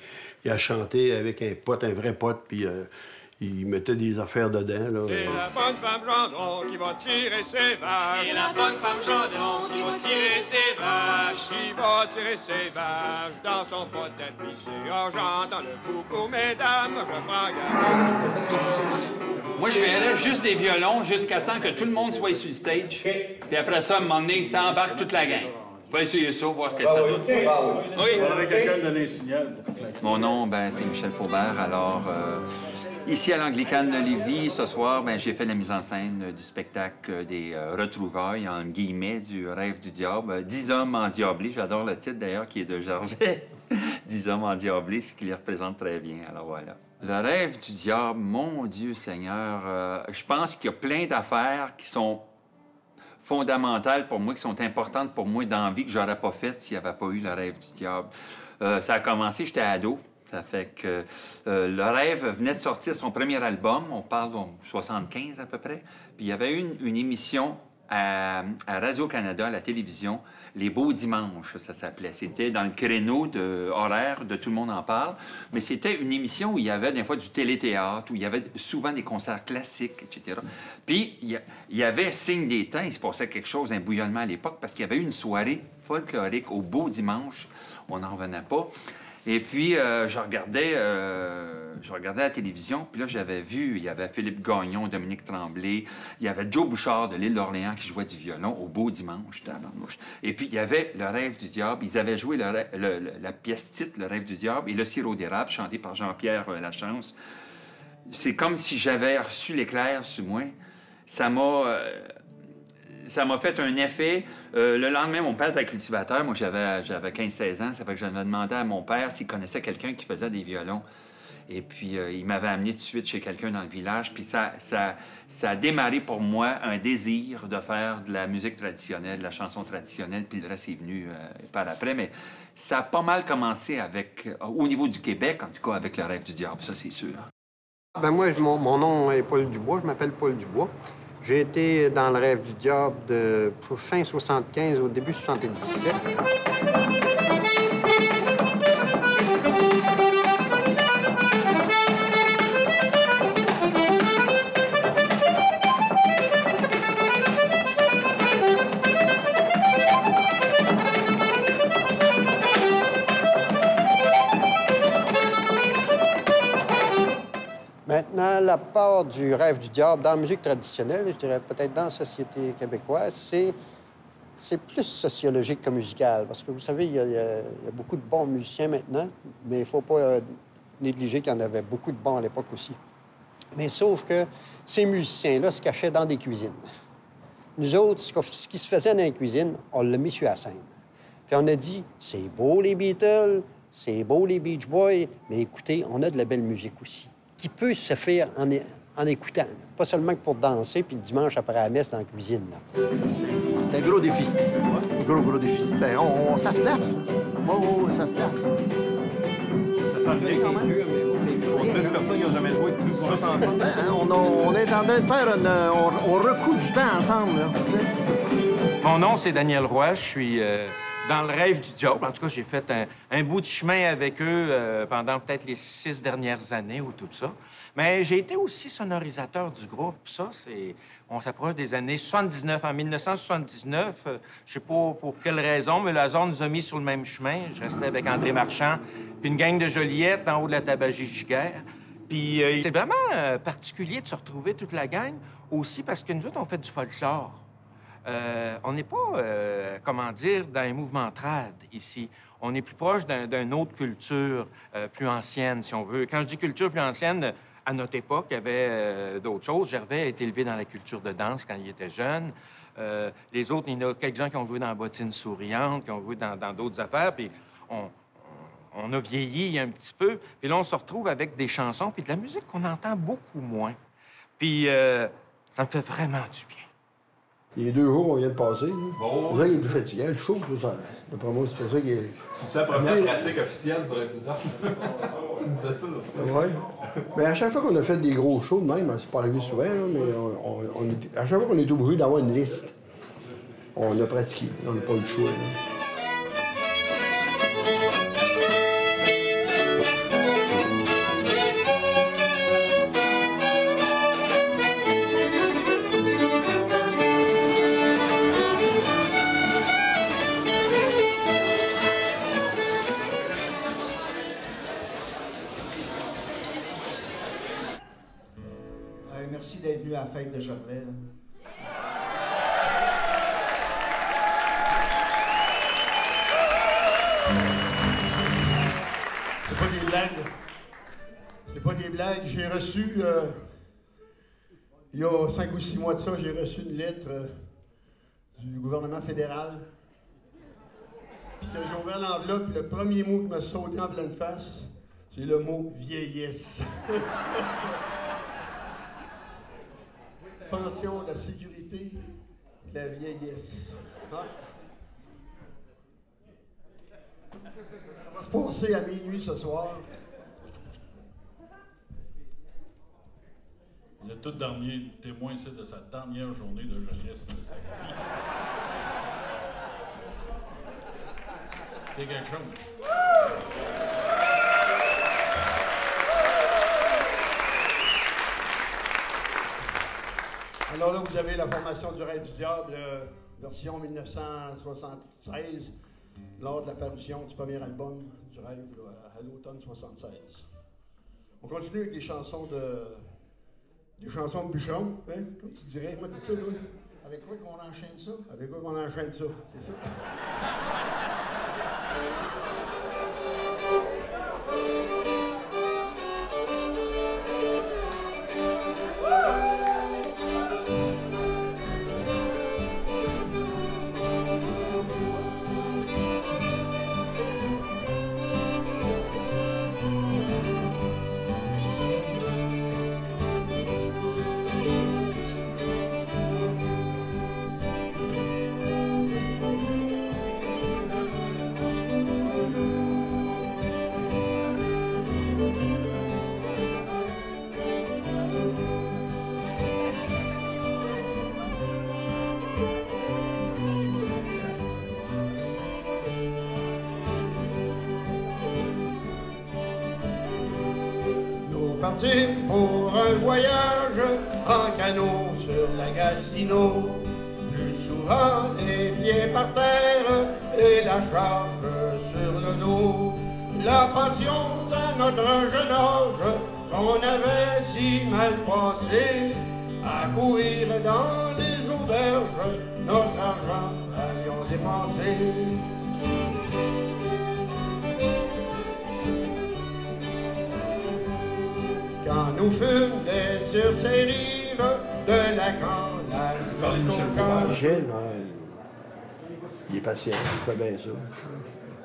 Il a chanté avec un pote, un vrai pote, puis euh, il mettait des affaires dedans. Là. C'est la bonne femme Gendron qui va tirer ses vaches. C'est la bonne femme Gendron qui va tirer ses vaches. Qui va tirer ses vaches dans son pot pisser. Oh, j'entends le coucou, mesdames, je prends garde. Moi, je verrais juste des violons jusqu'à temps que tout le monde soit sur le stage. Puis après ça, à un moment donné, ça embarque toute la gang. On va essayer ça, voir que ça donne. Oui. Il faudrait quelqu'un de donner un signal. Mon nom, ben, c'est Michel Faubert. Alors, euh, ici à l'Anglicane de Lévis, ce soir, ben, j'ai fait la mise en scène euh, du spectacle des euh, retrouvailles, en guillemets, du rêve du diable. Euh, Dix hommes endiablés. J'adore le titre, d'ailleurs, qui est de Georget. *laughs* Dix hommes endiablés, ce qui les représente très bien. Alors, voilà. Le rêve du diable, mon Dieu Seigneur, je pense qu'il y a plein d'affaires qui sont fondamentales pour moi, qui sont importantes pour moi dans la vie que j'aurais pas faites s'il n'y avait pas eu le rêve du diable. Ça a commencé, j'étais ado. Ça fait que euh, le rêve venait de sortir son premier album, on parle de 75 à peu près. Puis il y avait une, émission à, Radio-Canada, à la télévision, Les Beaux Dimanches, ça s'appelait. C'était dans le créneau de, horaire de Tout le monde en parle. Mais c'était une émission où il y avait des fois du téléthéâtre, où il y avait souvent des concerts classiques, etc. Puis il y, avait signe des temps, il se passait quelque chose, un bouillonnement à l'époque, parce qu'il y avait une soirée folklorique au Beau Dimanche. On n'en revenait pas. Et puis, euh, je, regardais, euh, je regardais la télévision, puis là, j'avais vu, il y avait Philippe Gagnon, Dominique Tremblay, il y avait Joe Bouchard de l'île d'Orléans qui jouait du violon au beau dimanche. Et puis, il y avait Le rêve du diable. Ils avaient joué le le- la pièce titre, Le rêve du diable, et Le sirop d'érable, chanté par Jean-Pierre euh, Lachance. C'est comme si j'avais reçu l'éclair sur moi. Ça m'a... ça m'a fait un effet. Euh, le lendemain, mon père était cultivateur. Moi, j'avais, j'avais 15-16 ans. Ça fait que j'avais demandé à mon père s'il connaissait quelqu'un qui faisait des violons. Et puis, euh, il m'avait amené tout de suite chez quelqu'un dans le village. Puis ça, ça, ça a démarré pour moi un désir de faire de la musique traditionnelle, de la chanson traditionnelle. Puis le reste est venu euh, par après. Mais ça a pas mal commencé avec, au niveau du Québec, en tout cas, avec le rêve du diable. Ça, c'est sûr. Ben moi, mon, mon nom est Paul Dubois. Je m'appelle Paul Dubois. J'ai été dans le rêve du diable de fin 75 au début 77. Maintenant, la part du rêve du diable dans la musique traditionnelle, je dirais peut-être dans la société québécoise, c'est, plus sociologique que musical. Parce que vous savez, il y, a, beaucoup de bons musiciens maintenant, mais il ne faut pas euh, négliger qu'il y en avait beaucoup de bons à l'époque aussi. Mais sauf que ces musiciens-là se cachaient dans des cuisines. Nous autres, ce qui se faisait dans les cuisines, on l'a mis sur la scène. Puis on a dit, c'est beau les Beatles, c'est beau les Beach Boys, mais écoutez, on a de la belle musique aussi, qui peut se faire en, en écoutant. Pas seulement que pour danser, puis le dimanche après la messe dans la cuisine. là. C'est un gros défi. Un gros, gros défi. Ben, on, on- ça se place, là. Oui, oui, oui, ça se place. Ça sonne bien quand même. Pour 10 personnes qui n'ont jamais joué tout, tout ensemble. Ben, on, a- on est en train de faire une... euh, On, on recoue du temps ensemble, là. Mon nom, c'est Daniel Roy. Je suis euh, dans le rêve du diable. En tout cas, j'ai fait un, bout de chemin avec eux euh, pendant peut-être les six dernières années ou tout ça. Mais j'ai été aussi sonorisateur du groupe. Ça, c'est... On s'approche des années 79. En 1979, euh, je sais pas pour quelle raison, mais le hasard nous a mis sur le même chemin. Je restais avec André Marchand, puis une gang de Joliette en haut de la tabagie Giguère. Puis euh, c'est vraiment euh, particulier de se retrouver toute la gang, aussi parce que nous autres, on fait du folklore. Euh, on n'est pas, euh, comment dire, dans un mouvement trad ici. On est plus proche d'un- d'une autre culture euh, plus ancienne, si on veut. Quand je dis culture plus ancienne, à notre époque, il y avait d'autres choses. Gervais a été élevé dans la culture de danse quand il était jeune. Les autres, il y en a quelques-uns qui ont joué dans Bottine souriante, qui ont joué dans d'autres affaires. Puis on, on a vieilli un petit peu. Puis là, on se retrouve avec des chansons, puis de la musique qu'on entend beaucoup moins. Puis ça me fait vraiment du bien. Les deux jours qu'on vient de passer, là, Bon. c'est ça qui est plus fatigant. Le show, tout ça. D'après moi, c'est pour ça qu'il est. C'est la première pratique officielle du diable. *laughs* tu me disais ça. Ouais. Mais à chaque fois qu'on a fait des gros shows même, hein, c'est pas arrivé souvent, là, mais on, on- on est- à chaque fois qu'on est obligé d'avoir une liste, on a pratiqué. On n'a pas eu le choix. là. De. C'est pas des blagues. C'est pas des blagues. J'ai reçu, euh, il y a cinq ou six mois de ça, j'ai reçu une lettre euh, du gouvernement fédéral. Puis que j'ai ouvert l'enveloppe, le premier mot qui m'a sauté en pleine face, c'est le mot vieillesse. *laughs* Pension la sécurité la vieillesse. Passer à minuit ce soir. Vous êtes tous derniers témoins ici de sa dernière journée de jeunesse de sa vie. C'est quelque chose. Alors là, vous avez la formation du Rêve du Diable, euh, version 1976, lors de la parution du premier album du Rêve là, à l'automne 76. On continue avec des chansons de. des chansons de bûcheron, hein, comme tu dirais. Moi, ça? Avec quoi qu'on enchaîne ça? Avec quoi qu'on enchaîne ça? C'est ça? *laughs* À notre jeune âge qu'on avait si mal passé à courir dans les auberges, notre argent allions dépenser. Quand nous fûmes des sur ces rives de la grande lac Michel, il est patient, il fait bien ça.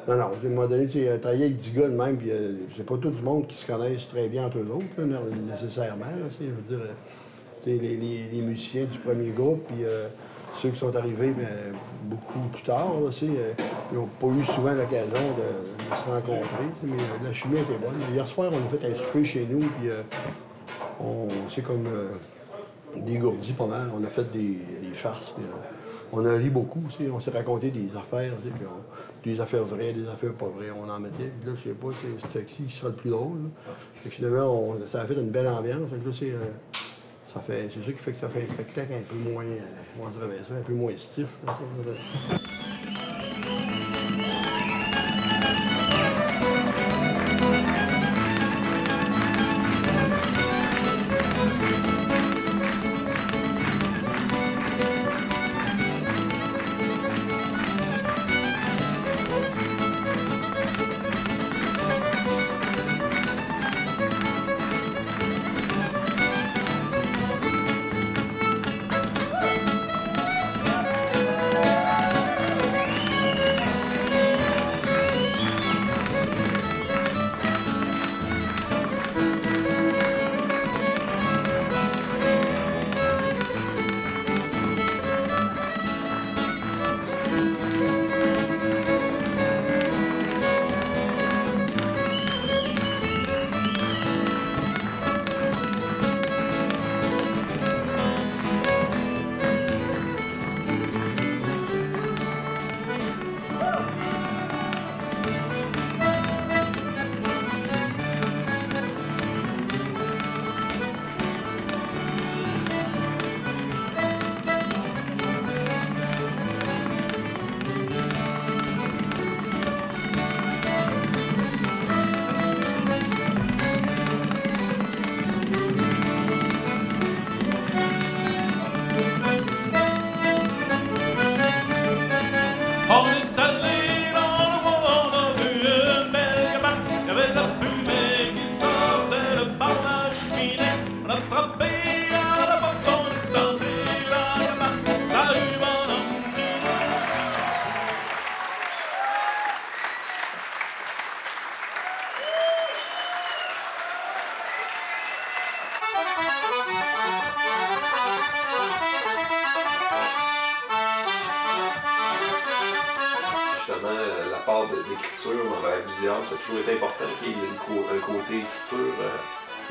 Non, non, à un moment donné, tu sais, travailler avec 10 gars de même, puis euh, c'est pas tout le monde qui se connaissent très bien entre eux autres, nécessairement. là, je veux dire, euh, tu sais, les, musiciens du premier groupe, puis euh, ceux qui sont arrivés ben, beaucoup plus tard, là, ils n'ont pas eu souvent l'occasion de, se rencontrer, mais la chimie était bonne. Hier soir, on a fait un souper chez nous, puis on c'est comme dégourdi pas mal. On a fait des, farces, puis on a ri beaucoup, on s'est raconté des affaires, puis on- des affaires vraies, des affaires pas vraies, on en mettait. Puis là, je sais pas, c'est c'est qui sera le plus drôle. finalement, on- ça a fait une belle ambiance. Là, c'est euh, ça fait, c'est qui fait que ça fait un spectacle un peu moins, euh, un peu moins stiff.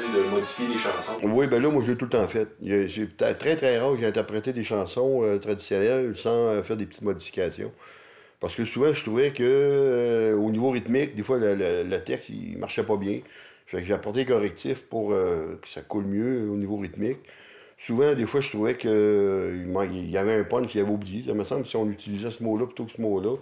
De modifier les chansons. Oui, ben là, moi, je l'ai tout le temps fait. J'ai très, très rare que j'ai interprété des chansons euh, traditionnelles sans euh, faire des petites modifications. Parce que souvent, je trouvais que euh, au niveau rythmique, des fois, le, texte, il marchait pas bien. Fait que j'ai apporté des correctifs pour que ça coule mieux au niveau rythmique. Souvent, des fois, je trouvais qu'il il y avait un punch qu'il avait oublié. Ça me semble que si on utilisait ce mot-là plutôt que ce mot-là,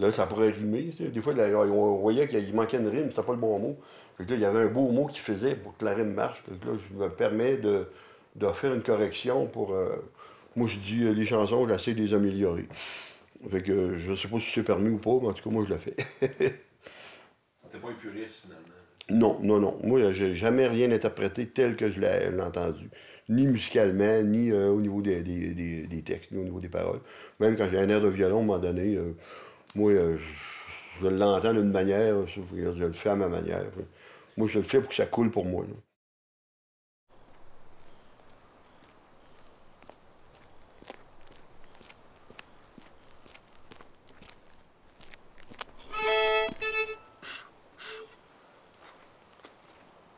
là, ça pourrait rimer. Des fois, on voyait qu'il manquait une rime, c'était pas le bon mot. Fait que là, il y avait un beau mot qui faisait pour que la rime marche. Fait que là, je me permets de, de faire une correction pour. euh, moi, je dis euh, les chansons, j'essaie de les améliorer. Fait que euh, je sais pas si c'est permis ou pas, mais en tout cas, moi, je le fais. *laughs* T'es pas un puriste, finalement. Non, non, non. Moi, j'ai jamais rien interprété tel que je l'ai entendu. Ni musicalement, ni euh, au niveau des, des- des- des textes, ni au niveau des paroles. Même quand j'ai un air de violon, à un moment donné, euh, moi, euh, je, je l'entends d'une manière, je, je le fais à ma manière. Moi, je le fais pour que ça coule pour moi.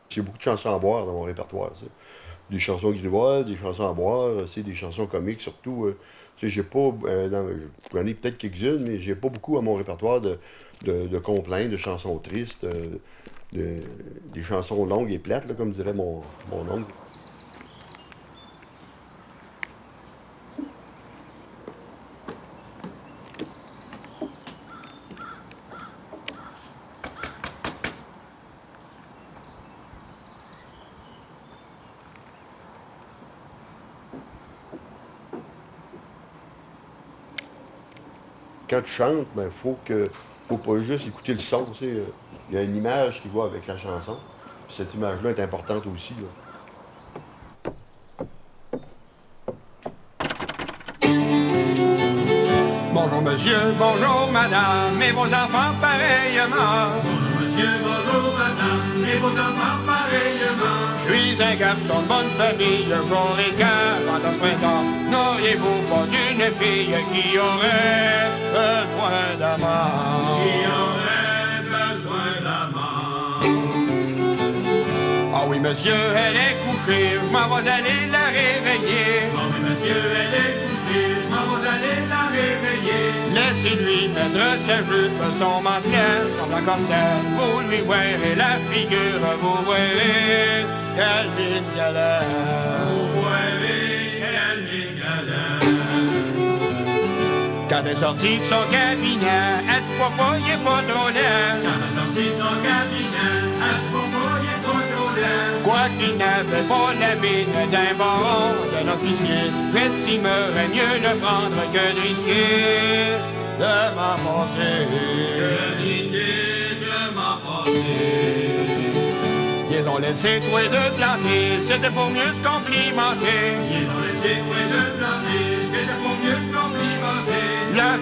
J'ai beaucoup de chansons à boire dans mon répertoire. Des chansons grivoises, des chansons à boire, des chansons comiques surtout. euh, j'ai pas. euh, J'en ai peut-être quelques-unes, mais j'ai pas beaucoup à mon répertoire de, de, de de chansons tristes, euh, de- des chansons longues et plates, là, comme dirait mon, mon oncle. quand tu chantes, ben faut que faut pas juste écouter le son. tu sais, euh, Il y a une image qui va avec la chanson. Cette image-là est importante aussi. Bonjour, monsieur, bonjour madame, et vos enfants pareillement. Bonjour monsieur, bonjour madame, et vos enfants pareillement. Je suis un garçon de bonne famille, les caves dans ce printemps. N'auriez-vous pas une fille qui aurait besoin d'amant? Monsieur, elle est couchée, je m'en vais aller la réveiller. Monsieur, elle est couchée, je m'en vais aller la réveiller. Laissez-lui mettre sa jupe, son mantelet, son blanc corset. Vous lui verrez la figure, vous verrez Calvin Galère. Vous verrez Calvin Galère. Quand elle est sortie de son cabinet, elle dit papa, il est pas trop laid. Quand elle est sortie de son cabinet, elle dit est Quoi qu'il n'avait pas la mine d'un baron, d'un officier, j'estimerais mieux le prendre que de risquer de m'en passer. Que de risquer de m'en passer. Ils ont laissé toi de planter, c'était pour mieux se complimenter. Ils ont laissé toi planter,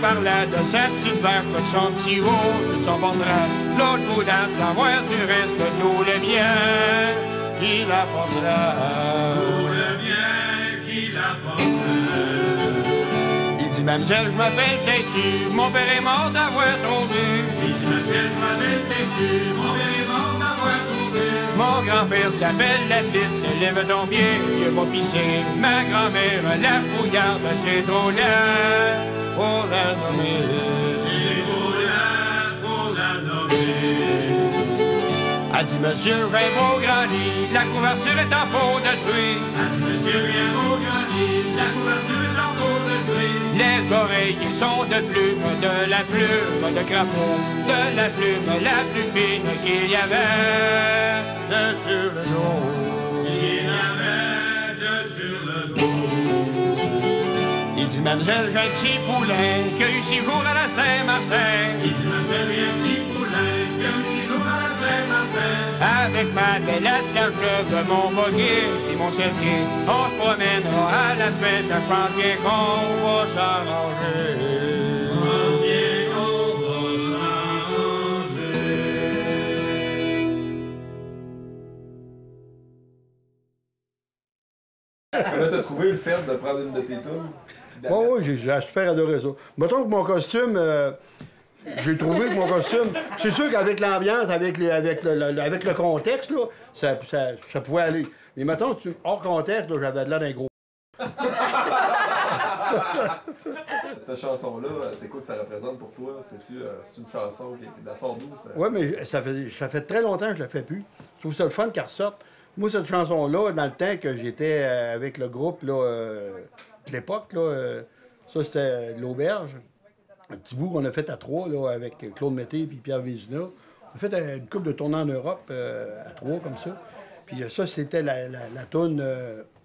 parlait de sa petite verre, de son petit haut, de son portrait. L'autre voulait savoir du reste de tous les biens qu'il apportera. Tout le bien qu'il apporterait. Il dit, mademoiselle, je m'appelle Têtu, mon père est mort d'avoir trop bu. Il dit, mademoiselle, je m'appelle Têtu, mon père est mort d'avoir trop bu. Mon grand-père s'appelle la pisse, lève ton pied, il va pisser. Ma grand-mère, la fouillarde, c'est trop laid pour la nommer. Laid pour la nommer. A dit monsieur, j'ai beau grand lit, la couverture est en peau de pluie. A dit monsieur, j'ai beau grand lit, la couverture est en peau de pluie. Les oreilles sont de plume, de la plume de crapaud, de la plume la plus fine qu'il y avait dessus le dos. Mademoiselle, j'ai un petit poulain qui a eu six jours à la Saint-Martin. Il un petit à la. Avec ma belle attelage, mon buggy et mon certier, on se promènera à la semaine, je pense. Bien qu'on va s'arranger. *laughs* Comment t'as trouvé le fait de prendre une de tes tunes? Oui, oui, j'ai super adoré ça. Mettons que mon costume, euh, j'ai trouvé que mon costume, c'est sûr qu'avec l'ambiance, avec, les, avec, le, le- avec le contexte, là, ça, ça, ça pouvait aller. Mais mettons, tu, hors contexte, j'avais de l'air d'un gros. *laughs* Cette chanson-là, c'est quoi que ça représente pour toi? C'est-tu euh, c'est une chanson qui est d'assaut douce? euh? Oui, mais ça fait, ça fait très longtemps que je ne la fais plus. Je trouve ça le fun qu'elle ressorte. Moi, cette chanson-là, dans le temps que j'étais euh, avec le groupe là, euh, l'époque, là, euh, ça c'était l'auberge. Un petit bout qu'on a fait à trois là, avec Claude Mété et Pierre Vézina. On a fait euh, une coupe de tournée en Europe euh, à trois comme ça. Puis ça, c'était la, la, toune,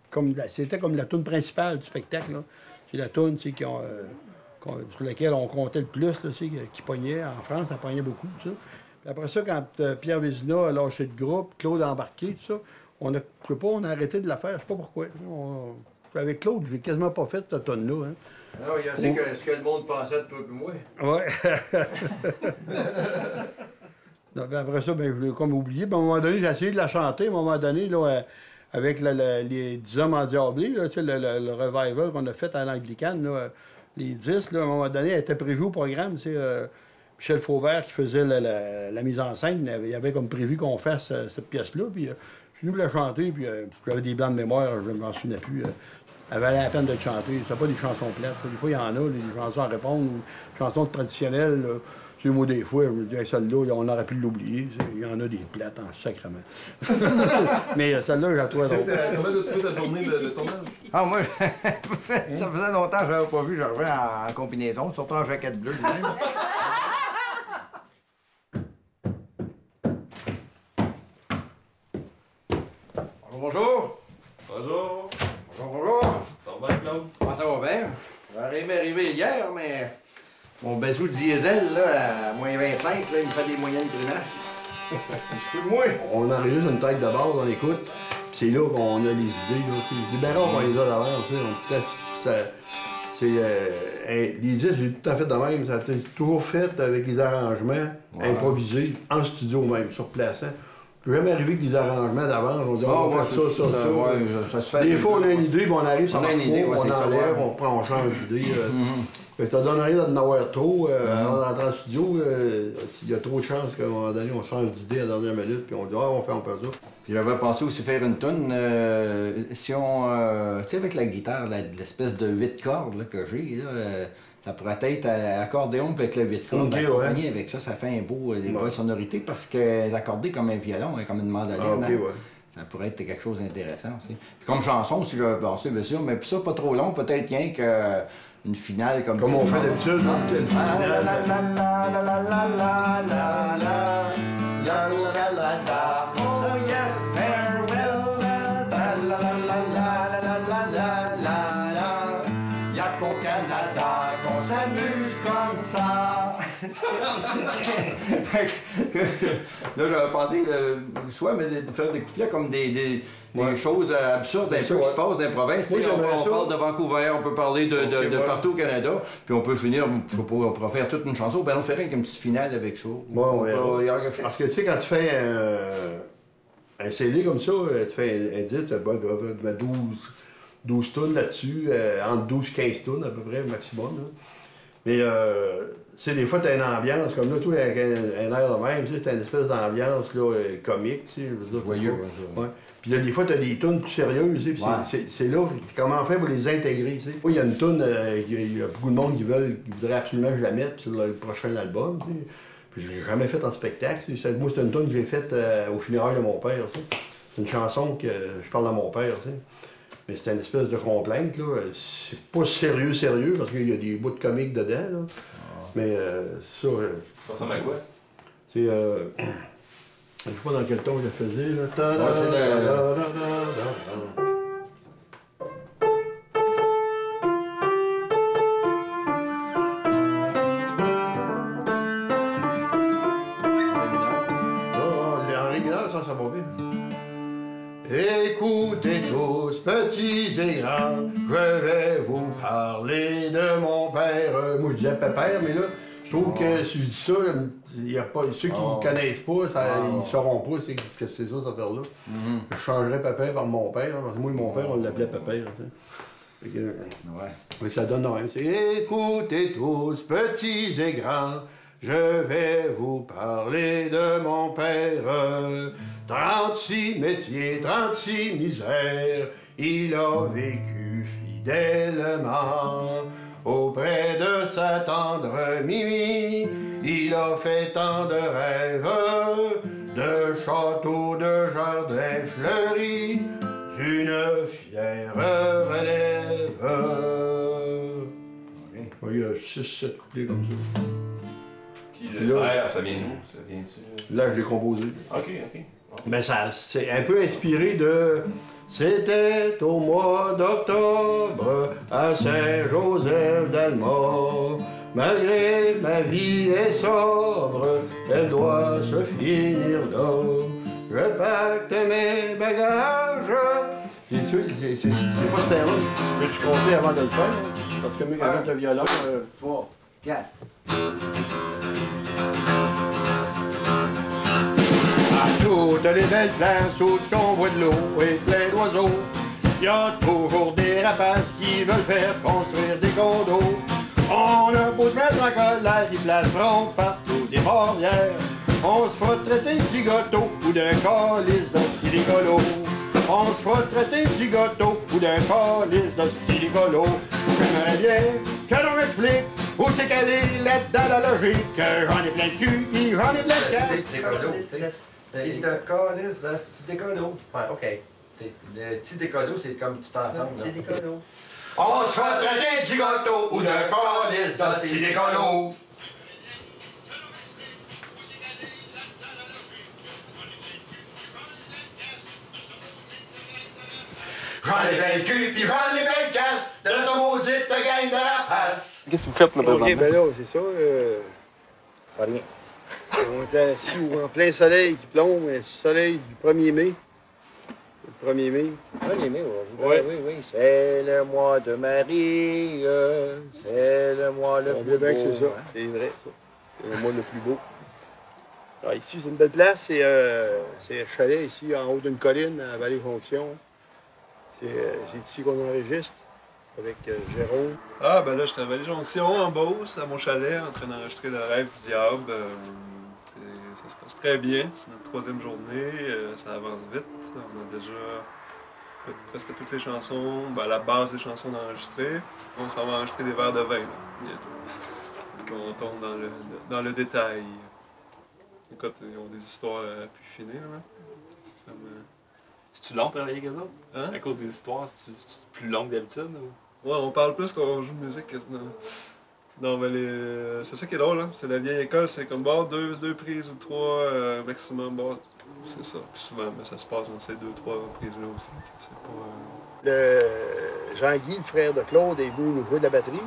comme c'était comme la toune principale du spectacle. C'est la toune qui sur laquelle on comptait le plus, là, qui pognait. En France, ça pognait beaucoup, après ça, quand Pierre Vézina a lâché le groupe, Claude a embarqué, tout ça, on a, je sais pas, on a arrêté de la faire, je sais pas pourquoi. Avec Claude, je l'ai quasiment pas fait, cette tonne-là. Hein. Non, il y a que, ce que le monde pensait de toi et moi. Ouais. *laughs* Non, ben après ça, ben, je l'ai comme oublié. Puis à un moment donné, j'ai essayé de la chanter. À un moment donné, là, euh, avec le- le- les 10 hommes endiablés, là, tu sais, le, le- le revival qu'on a fait à l'Anglicane, euh, les 10, là, à un moment donné, elle était prévue au programme. tu sais, euh, Michel Faubert qui faisait la, mise en scène, il avait, comme prévu qu'on fasse euh, cette pièce-là. Puis euh, je suis venu la chanter, puis j'avais des blancs de mémoire, je ne m'en souvenais plus. Euh. elle valait la peine de chanter. C'était pas des chansons plates. Des fois, il y en a, des chansons à répondre, ou des chansons traditionnelles. là. Tu sais, moi, des fois, je me dis, Hey, celle-là, on aurait pu l'oublier. Il y en a des plates en sacrement. *laughs* Mais euh, celle-là, j'ai à toi drôle. Comment trouvé ta journée de, de tournage? Ah, moi, *laughs* ça faisait longtemps que je l'avais pas vu. Je reviens en, en combinaison, surtout en jaquette bleue. lui-même. Bonjour, bonjour. Bonjour! Bonjour, bonjour. Ça va bien, Claude? Comment ça va bien? J'aurais aimé arriver hier, mais mon bazou diesel, là, à moins 25, là, il me fait des moyennes grimaces. Je suis moi. On enregistre une tête de base, on écoute. puis C'est là qu'on a les idées. là. C'est bien rare qu'on les a d'avance. sais. On teste- ça- c'est. euh, les disques, j'ai tout à fait de même. Ça a été toujours fait avec les arrangements improvisés, en studio même, sur place. hein. Jamais arriver avec des arrangements d'avance. On dit, Ah, on va faire ça, ça, ça, ça, ça. ouais, ça se fait Des fois, on a une idée, puis on arrive, ça On a une idée, ouais, on enlève, on prend, on change d'idée. euh. *laughs* Fait que ça donne rien d'en avoir trop. euh, Avant d'entrer en studio, euh, s'il y a trop de chances qu'à un moment donné, on change d'idée à la dernière minute, puis on dit, ah, on fait un peu ça. Puis j'avais pensé aussi faire une tune euh, si on. tu sais, avec la guitare, l'espèce de 8 cordes là, que j'ai, là, ça pourrait être euh, accordéon puis avec le 8 cordes. Ok, accompagné avec ça, ça fait un beau, euh, des belles sonorités parce que l'accordé comme un violon comme une mandoline. Ah, hein. ouais. Ça pourrait être quelque chose d'intéressant aussi. Puis comme chanson aussi, j'avais pensé, bien sûr, mais puis ça, pas trop long, peut-être rien que euh, une finale comme Comme ça. on fait d'habitude, hein, une *laughs* Là, j'avais pensé le, soit mais de faire des couplets comme des, des, des choses euh, absurdes un peu qui se passent dans les provinces. Oui, on, parle de Vancouver, on peut parler de, de, partout au Canada, puis on peut finir, on pourrait faire toute une chanson, ben on ferait une petite finale avec ça. Bon, ouais. Parce que tu sais, quand tu fais euh, un CD comme ça, euh, tu fais un, un disque, tu mets 12, 12 tonnes là-dessus, euh, entre 12 et 15 tonnes à peu près, maximum. là. Mais, euh, sais, des fois, tu as une ambiance, comme là, toi, avec un, un air de même, tu sais, t'as une espèce d'ambiance là, euh, comique, tu sais. je veux dire, Joyeux, c'est pas- ouais, Ouais. Puis là, des fois, tu as des tunes plus sérieuses, tu sais, puis Ouais. c'est- là, comment faire pour les intégrer, tu sais. Moi, il y a une tune, euh, il y a- beaucoup de monde qui veulent, qui voudraient absolument que je la mette sur le prochain album, tu sais. Puis je l'ai jamais faite en spectacle. tu sais. C'est- Moi, c'est une tune que j'ai faite euh, au funérailles de mon père. tu sais. C'est une chanson que je parle à mon père. tu sais. Mais c'est une espèce de complainte. là. C'est pas sérieux, sérieux, parce qu'il y a des bouts de comique dedans. là. Mais euh, ça. euh, Ça ressemble à quoi? c'est. Euh, *clears throat* je sais pas dans quel ton je la faisais. Là. Ouais, c'est le- Ta-da-da-da-da-da. Ah, en régulier, ça, ça va bien. Écoutez tous, petits et grands, je vais vous parler disais pépère, mais là, je trouve que si je dis ça, il y a pas, ceux qui ne connaissent pas, ça, ils ne sauront pas c'est, que c'est ça, cette affaire-là. Je changerais pépère par mon père, parce que moi, mon père, on l'appelait pépère. Fait que, que ça donne même. C'est écoutez tous, petits et grands, je vais vous parler de mon père. 36 métiers, 36 misères, il a vécu fidèlement. Auprès de sa tendre Mimi, il a fait tant de rêves, de châteaux, de jardins fleuris, d'une fière relève. Oui, il y a 6-7 couplets comme ça. Puis le là- ça vient d'où? Ça? Là, je l'ai composé. Ok, ok. Mais ça, c'est un peu inspiré de. C'était au mois d'octobre à Saint-Joseph d'Alma. Malgré ma vie est sobre, elle doit se finir là. Je pacte mes bagages. C'est sûr, c'est- c'est c'est pas ce terrain. Peux-tu compter avant de le faire? Parce que moi, quand le violon. euh, 3, 4. À toutes les belles places où qu'on voit de l'eau et plein d'oiseaux, il y a toujours des rapaces qui veulent faire construire des condos. On a beau se mettre en colère, ils placeront partout des barrières. On se fera traiter de ou d'un calice de stylicolo. On se fera traiter de ou d'un calice de stylicolo. J'aimerais bien que l'on m'explique où c'est qu'elle est là-dedans la logique? J'en ai plein de cul, j'en ai plein de cœur. C'est de calice de petit décodo. Ouais, OK. Le petit décodo, c'est comme tout ensemble. Petit décodo. On se fait traiter de zigoto ou de calice de stylicolo. J'en ai plein le cul, puis j'en ai plein le casse de ce maudite gang de la passe. Qu'est-ce que vous faites là, Ok, présentement? ben là, c'est ça. Euh... Pas rien. On était assis en plein soleil qui plombe, le soleil du 1er mai. Le 1er mai. 1er mai, oui. Ouais. oui, oui. C'est le mois de Marie, euh, c'est le mois le Au plus beau, c'est ça. hein. C'est vrai, ça. C'est le mois le plus beau. Ah, ici, c'est une belle place. C'est euh, un chalet ici, en haut d'une colline, à Vallée-Fonction. C'est euh, c'est ici qu'on enregistre avec euh, Jérôme. Ah, ben là, je travaille à Jonction, en Beauce, à mon chalet, en train d'enregistrer Le rêve du diable. Euh, c'est- ça se passe très bien. C'est notre troisième journée. ça avance vite. On a déjà presque toutes les chansons, ben, la base des chansons d'enregistrer. On s'en va enregistrer des verres de vin, bientôt. Donc, on tombe dans le, dans le détail. Écoute, ils ont des histoires à plus finir, là. C'est-tu long de travailler avec eux autres? Hein? À cause des histoires, c'est plus long que d'habitude? ou? Ouais, on parle plus qu'on joue de musique que non. Non, mais les... c'est ça qui est drôle, hein. C'est la vieille école, c'est comme bon, deux, deux prises ou trois euh, maximum. Bon, c'est ça. Puis souvent, mais ça se passe dans ces deux, trois prises-là aussi. C'est pas. euh, Le Jean-Guy, le frère de Claude, est venu nous jouer de la batterie.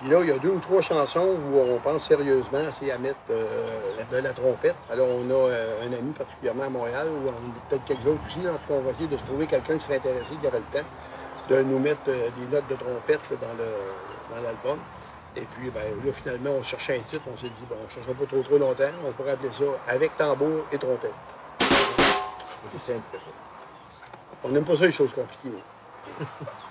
Puis là, il y a deux ou trois chansons où on pense sérieusement c'est à mettre euh, de la trompette. Alors, on a euh, un ami particulièrement à Montréal, ou on a peut-être quelques autres aussi. En tout cas, on va essayer de se trouver quelqu'un qui serait intéressé, qui aurait le temps de nous mettre euh, des notes de trompette là, dans le- dans l'album. Et puis, ben, là, finalement, on cherchait un titre. On s'est dit, bon, on ne cherchera pas trop trop longtemps. On pourrait appeler ça Avec tambour et trompette. C'est simple que ça. On n'aime pas ça, les choses compliquées. *laughs*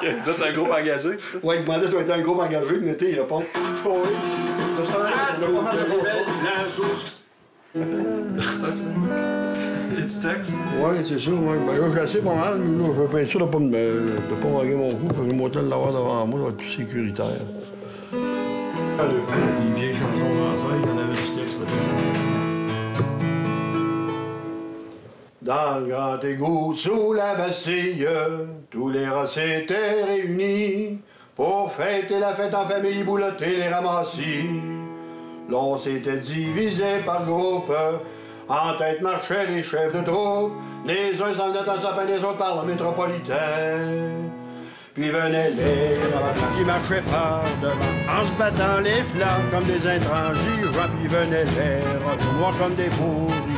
Vous êtes un groupe engagé? Oui, il demandait si on était un groupe engagé, mais l'été, il répond. Oh oui. Et du texte? Oui, c'est ça. Moi, ben, là, assez pas mal, mais là, je veux pas être sûr de pas me, de pas manquer mon coup, parce que moi, de l'avoir devant moi, ça va être plus sécuritaire. Les vieilles chansons françaises, il Dans le grand égout, sous la Bastille, tous les rats étaient réunis pour fêter la fête en famille, boulotter les ramassis. L'on s'était divisé par groupe, en tête marchaient les chefs de troupe, les uns s'en venaient en sapin, les autres par le métropolitain. Puis venaient les qui marchaient par devant, en se battant les flancs comme des intransigeants, puis venaient les noirs comme des bourricots,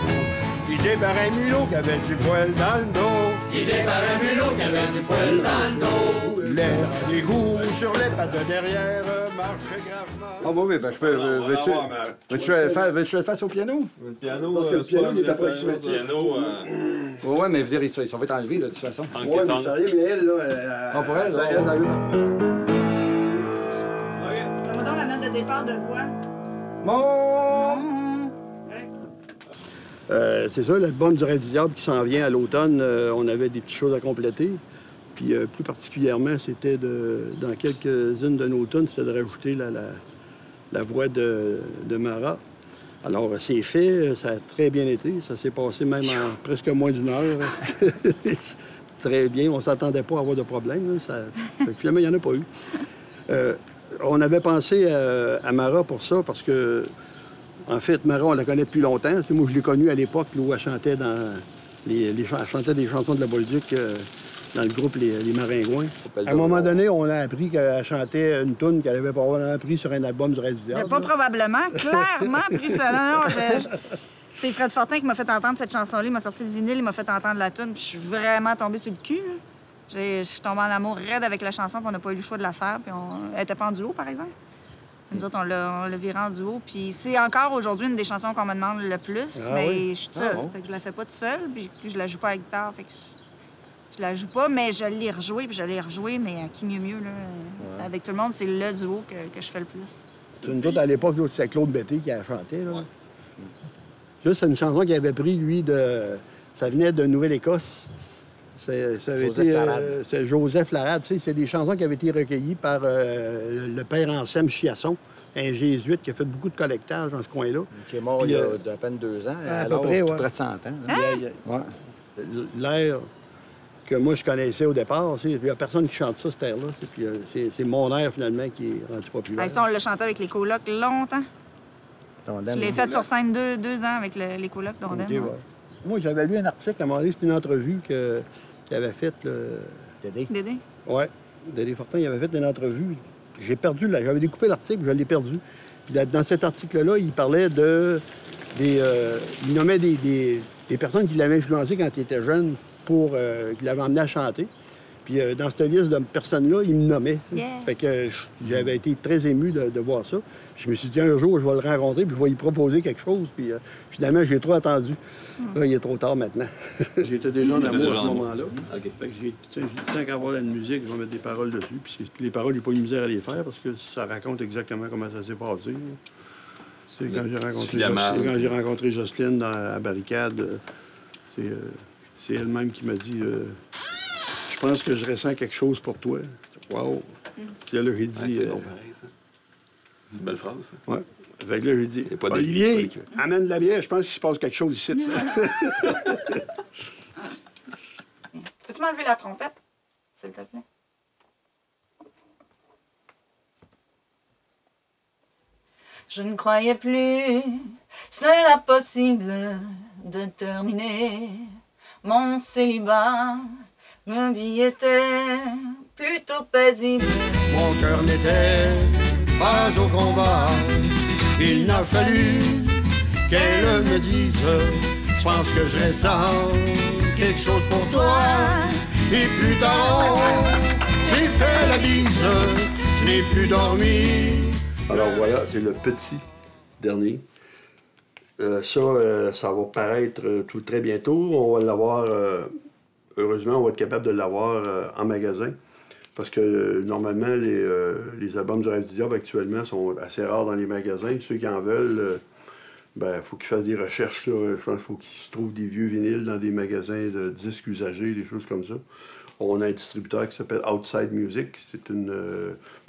qui débarraient un mulot qui avait du poil dans le dos. Qui débarraient un mulot qui avait du poil dans le dos. L'air à l'égout sur les pattes de derrière marchait gravement. Ah oui, oui, ben je peux. veux- Veux-tu avoir, mais- veux-tu le faire, le au piano? Le piano, Parce que le euh, pas piano, il est approximatif. chose. Piano, euh, *clears throat* Oui, ouais, mais je veux dire, ça, ça va être enlevé, là, de toute façon. en Oui, mais ça arrive, mais elle, là, elle, Ah, pour elle, elle, là, elle, elle, Donne-moi donc la note de départ de voix. Mon... Euh, c'est ça, l'album du Rêve du Diable qui s'en vient à l'automne, euh, on avait des petites choses à compléter. Puis euh, plus particulièrement, c'était de, dans quelques-unes de nos tunes, c'était de rajouter la, la, la voix de, de Mara. Alors, c'est fait, ça a très bien été. Ça s'est passé même en presque moins d'une heure. *laughs* très bien, on ne s'attendait pas à avoir de problème. là. Ça, fait que finalement, il n'y en a pas eu. On avait pensé à, à Mara pour ça parce que en fait, Mara, on la connaît depuis longtemps. Moi, je l'ai connue à l'époque où elle chantait dans les, les chan- elle chantait des chansons de la Bolduc euh, dans le groupe Les, les Maringouins. À un moment donné, on a appris qu'elle chantait une tune qu'elle avait probablement appris sur un album du Reste du Diable. pas probablement, clairement pris ça. Non, non, je- je- C'est Fred Fortin qui m'a fait entendre cette chanson-là. Il m'a sorti le vinyle, il m'a fait entendre la tune. Puis je suis vraiment tombée sur le cul. Je suis tombée en amour raide avec la chanson, puis on n'a pas eu le choix de la faire. Puis on... Elle était pas en duo, par exemple. Nous autres, on l'a on l'a virée en duo. Puis c'est encore aujourd'hui une des chansons qu'on me demande le plus. Ah mais oui? je suis seule. Ah bon? Fait que je la fais pas toute seule. Puis puis je la joue pas à la guitare. Fait que je, je la joue pas, mais je l'ai rejouée. Puis je l'ai rejouée, mais à qui mieux mieux, là. Avec tout le monde, c'est le duo que, que je fais le plus. C'est une autre à l'époque, c'est Claude Betté qui a chanté. Là. Juste, c'est une chanson qu'il avait pris, lui, de. Ça venait de Nouvelle-Écosse. C'est- Ça avait Joseph été. Euh, c'est Joseph Larade. tu sais, C'est des chansons qui avaient été recueillies par euh, le père Anselme Chiasson, un jésuite qui a fait beaucoup de collectage dans ce coin-là. Qui est mort Puis, il y a euh, d'à peine deux ans, à peu près, ouais. près de 100 ans. là. Il y a- il y a- Ouais. L'air que moi je connaissais au départ, il n'y a personne qui chante ça, cette air-là. c'est c'est mon air finalement qui est rendu populaire. Ah, ça, on l'a chanté avec les colocs longtemps. Je l'ai fait sur scène deux, deux ans avec le- les colocs ouais. Moi, j'avais lu un article à un moment donné, c'était une entrevue que- qu'il avait faite. Dédé. Dédé. Oui, Dédé Fortin, il avait fait une entrevue. J'ai perdu, la- j'avais découpé l'article, je l'ai perdu. Puis là, dans cet article-là, il parlait de des, euh, il nommait des, des- des personnes qui l'avaient influencé quand il était jeune pour euh, qui l'avaient emmené à chanter. Puis euh, dans cette liste de personnes-là, il me nommait. Yeah. Fait que euh, j'avais été très ému de, de voir ça. Je me suis dit, un jour, je vais le rencontrer, puis je vais lui proposer quelque chose. Puis euh, finalement, j'ai trop attendu. Là, il est trop tard maintenant. *laughs* J'étais déjà en amour à ce moment-là. Fait que j'ai tiens, j'ai dit, tant qu'à avoir de la musique, je vais mettre des paroles dessus. Puis les paroles, j'ai pas eu de misère à les faire parce que ça raconte exactement comment ça s'est passé. C'est quand j'ai rencontré, quand Jocelyne dans la barricade, c'est euh, elle-même qui m'a dit euh, pense que je ressens quelque chose pour toi. Wow! Puis là, j'ai dit. Ouais, c'est euh, bon, pareil, ça. C'est une belle phrase, ça. Ouais. Fait que là, j'ai dit, Olivier, amène de la bière, je pense qu'il se passe quelque chose ici. *laughs* Peux-tu m'enlever la trompette, s'il te plaît? Je ne croyais plus cela possible de terminer mon célibat. Ma vie était plutôt paisible. Mon cœur n'était pas au combat. Il n'a fallu qu'elle me dise Je pense que je ressens quelque chose pour toi. Et plus tard, j'ai fait la bise. Je n'ai plus dormi. Alors voilà, c'est le petit dernier. Euh, ça, euh, ça va paraître euh, tout très bientôt. On va l'avoir, euh, heureusement, on va être capable de l'avoir euh, en magasin. Parce que euh, normalement, les, euh, les albums du Rêve du actuellement sont assez rares dans les magasins. Ceux qui en veulent, ben, il faut qu'ils fassent des recherches. là. Je pense qu'il faut qu'ils se trouvent des vieux vinyles dans des magasins de disques usagés, des choses comme ça. On a un distributeur qui s'appelle Outside Music. C'est une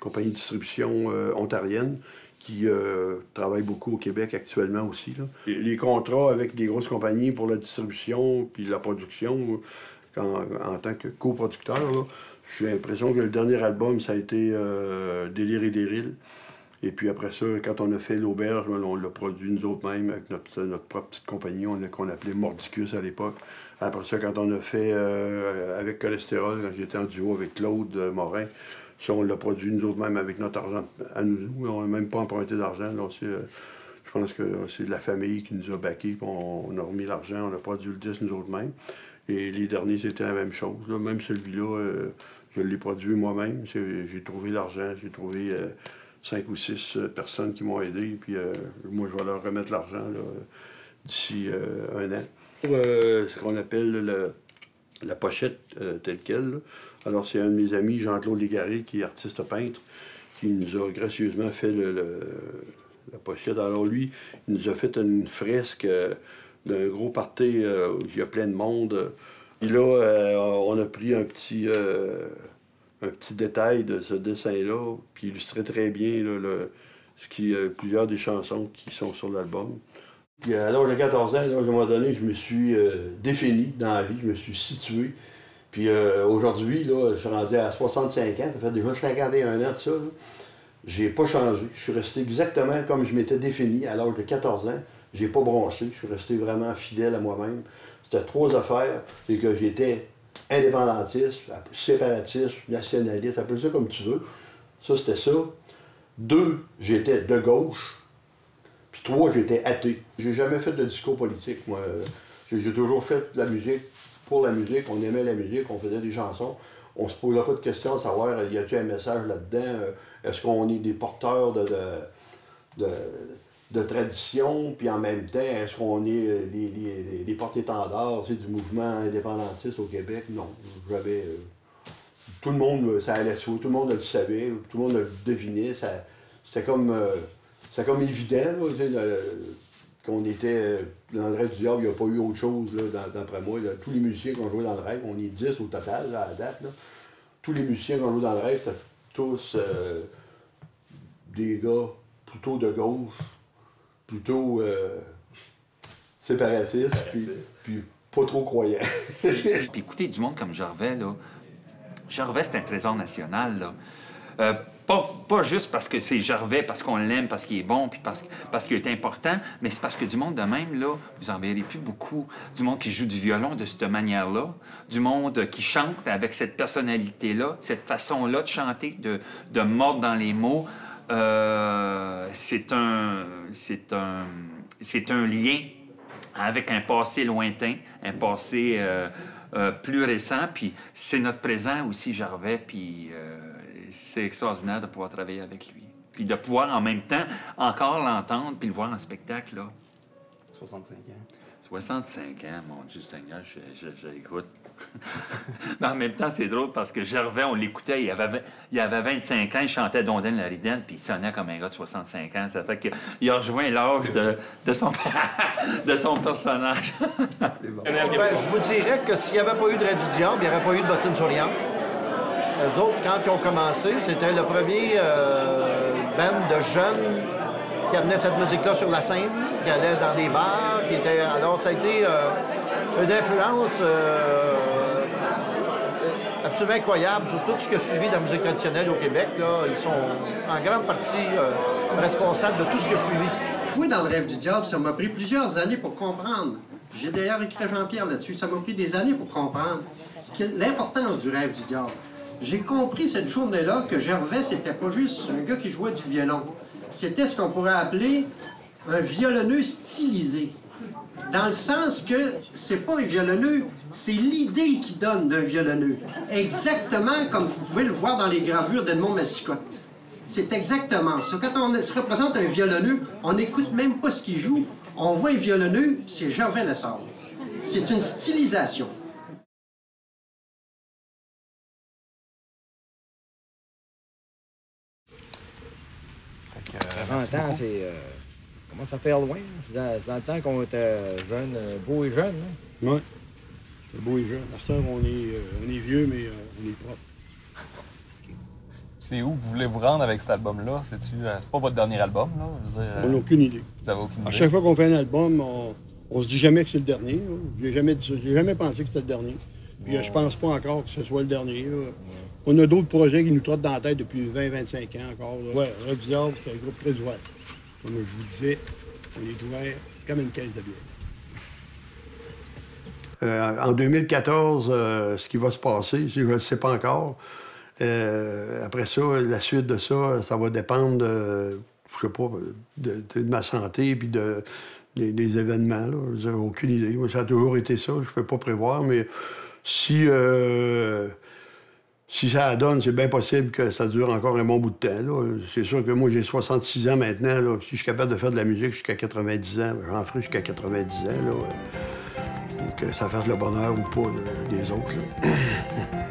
compagnie de distribution ontarienne qui travaille beaucoup au Québec actuellement aussi. Les contrats avec des grosses compagnies pour la distribution puis la production, en tant que coproducteur, j'ai l'impression que le dernier album, ça a été euh, Délire et Déril. Et puis après ça, quand on a fait l'auberge, ben, on l'a produit nous autres mêmes avec notre, propre petite compagnie qu'on appelait Mordicus à l'époque. Après ça, quand on a fait euh, avec Cholestérol, quand j'étais en duo avec Claude euh, Morin, ça, on l'a produit nous autres mêmes avec notre argent à nous. On n'a même pas emprunté d'argent. euh, je pense que c'est de la famille qui nous a baqués, on, on a remis l'argent, on a produit le disque nous autres mêmes. Et les derniers, c'était la même chose. là. Même celui-là, euh, je l'ai produit moi-même. J'ai trouvé l'argent, j'ai trouvé euh, cinq ou six euh, personnes qui m'ont aidé, puis moi, je vais leur remettre l'argent d'ici un an. Pour ce qu'on appelle le- la pochette telle qu'elle, alors c'est un de mes amis, Jean-Claude Légaré, qui est artiste peintre, qui nous a gracieusement fait la pochette. Alors lui, il nous a fait une fresque d'un gros party euh, où il y a plein de monde. Et là, euh, on a pris un petit, euh, un petit détail de ce dessin-là, qui illustrait très bien le- ce qui, plusieurs des chansons qui sont sur l'album. Puis à l'âge de 14 ans, à un moment donné, je me suis défini dans la vie, je me suis situé. Puis aujourd'hui, je suis rendu à 65 ans, ça fait déjà 51 ans de ça. J'ai pas changé. Je suis resté exactement comme je m'étais défini à l'âge de 14 ans. J'ai pas bronché. Je suis resté vraiment fidèle à moi-même. C'était trois affaires. C'est que j'étais indépendantiste, séparatiste, nationaliste, appelle ça comme tu veux. Ça, c'était ça. Deux, j'étais de gauche. Puis trois, j'étais athée. J'ai jamais fait de discours politique, moi. J'ai toujours fait de la musique pour la musique. On aimait la musique, on faisait des chansons. On se posait pas de questions à savoir, y a-t-il un message là-dedans? Euh, Est-ce qu'on est des porteurs de, de, de, de tradition? Puis en même temps, est-ce qu'on est euh, des, des- des porte-étendards du mouvement indépendantiste au Québec? Non. J'avais... euh, tout le monde, euh, ça allait soi, tout le monde le savait, tout le monde le devinait. C'était comme, comme évident qu'on était dans le rêve du diable, il n'y a pas eu autre chose, d'après moi. Tous les musiciens qui ont joué dans le rêve, on est 10 au total à la date. là. Tous les musiciens qui ont joué dans le rêve, c'était tous des gars plutôt de gauche, plutôt euh, séparatistes, puis, puis pas trop croyants. *laughs* Puis écoutez, du monde comme Gervais, là, Gervais, c'est un trésor national, là. Euh, pas, pas juste parce que c'est Gervais, parce qu'on l'aime, parce qu'il est bon, puis parce, parce qu'il est important, mais c'est parce que du monde de même, là, vous en verrez plus beaucoup. Du monde qui joue du violon de cette manière-là, du monde qui chante avec cette personnalité-là, cette façon-là de chanter, de, de mordre dans les mots. Euh, c'est un, c'est un, c'est un lien avec un passé lointain, un passé euh, euh, plus récent, puis c'est notre présent aussi, Gervais, puis c'est extraordinaire de pouvoir travailler avec lui. Puis de pouvoir en même temps encore l'entendre, puis le voir en spectacle, là. 65 ans. 65 ans, mon Dieu Seigneur, j'écoute mais en même temps, c'est drôle parce que Gervais, on l'écoutait, il avait, il avait 25 ans, il chantait Dondaine la Ridaine, puis il sonnait comme un gars de 65 ans. Ça fait qu'il a rejoint l'âge de, son, *laughs* de son personnage. bon. Ben, je vous dirais que s'il n'y avait pas eu de Red il n'y aurait pas eu de bottine souriante. Eux autres, quand ils ont commencé, c'était le premier euh, band de jeunes qui amenait cette musique-là sur la scène, qui allait dans des bars, qui était... Alors, ça a été euh, une influence... Euh, absolument incroyable sur tout ce qui a suivi dans la musique traditionnelle au Québec. Là. Ils sont en grande partie euh, responsables de tout ce qui a suivi. Moi, dans le rêve du diable, ça m'a pris plusieurs années pour comprendre. J'ai d'ailleurs écrit Jean-Pierre là-dessus. Ça m'a pris des années pour comprendre l'importance du rêve du diable. J'ai compris cette journée-là que Gervais, c'était pas juste un gars qui jouait du violon. C'était ce qu'on pourrait appeler un violonneux stylisé dans le sens que c'est pas un violonneux, c'est l'idée qui donne d'un violonneux. Exactement comme vous pouvez le voir dans les gravures d'Edmond Massicotte. C'est exactement ça. Quand on se représente un violonneux, on n'écoute même pas ce qu'il joue. On voit un violonneux, c'est Gervais Lessard. C'est une stylisation. Fait que, euh, moi, ça fait loin. Hein. C'est dans, le temps qu'on était jeune, euh, beau et jeune. Hein? Oui. C'est beau et jeune. À cette heure, on est, euh, on est vieux, mais euh, on est propre. C'est où que vous voulez vous rendre avec cet album-là? C'est pas votre dernier album, là? On n'a aucune idée. Vous aucune idée? À chaque fois qu'on fait un album, on, on se dit jamais que c'est le dernier. J'ai jamais, jamais pensé que c'était le dernier. Puis bon. je pense pas encore que ce soit le dernier. On a d'autres projets qui nous trottent dans la tête depuis 20-25 ans encore. Là. Ouais, c'est un groupe très ouvert comme je vous disais, on est ouvert comme une caisse de bière. Euh, en 2014, euh, ce qui va se passer, je ne le sais pas encore. Euh, après ça, la suite de ça, ça va dépendre de, je sais pas, de, ma santé puis de, des, événements. Je n'ai aucune idée. Ça a toujours été ça. Je ne peux pas prévoir, mais si si ça donne, c'est bien possible que ça dure encore un bon bout de temps. C'est sûr que moi, j'ai 66 ans maintenant. Là. Si je suis capable de faire de la musique jusqu'à 90 ans, j'en ferai jusqu'à 90 ans. Là. Euh, que ça fasse le bonheur ou pas des autres. *clears throat*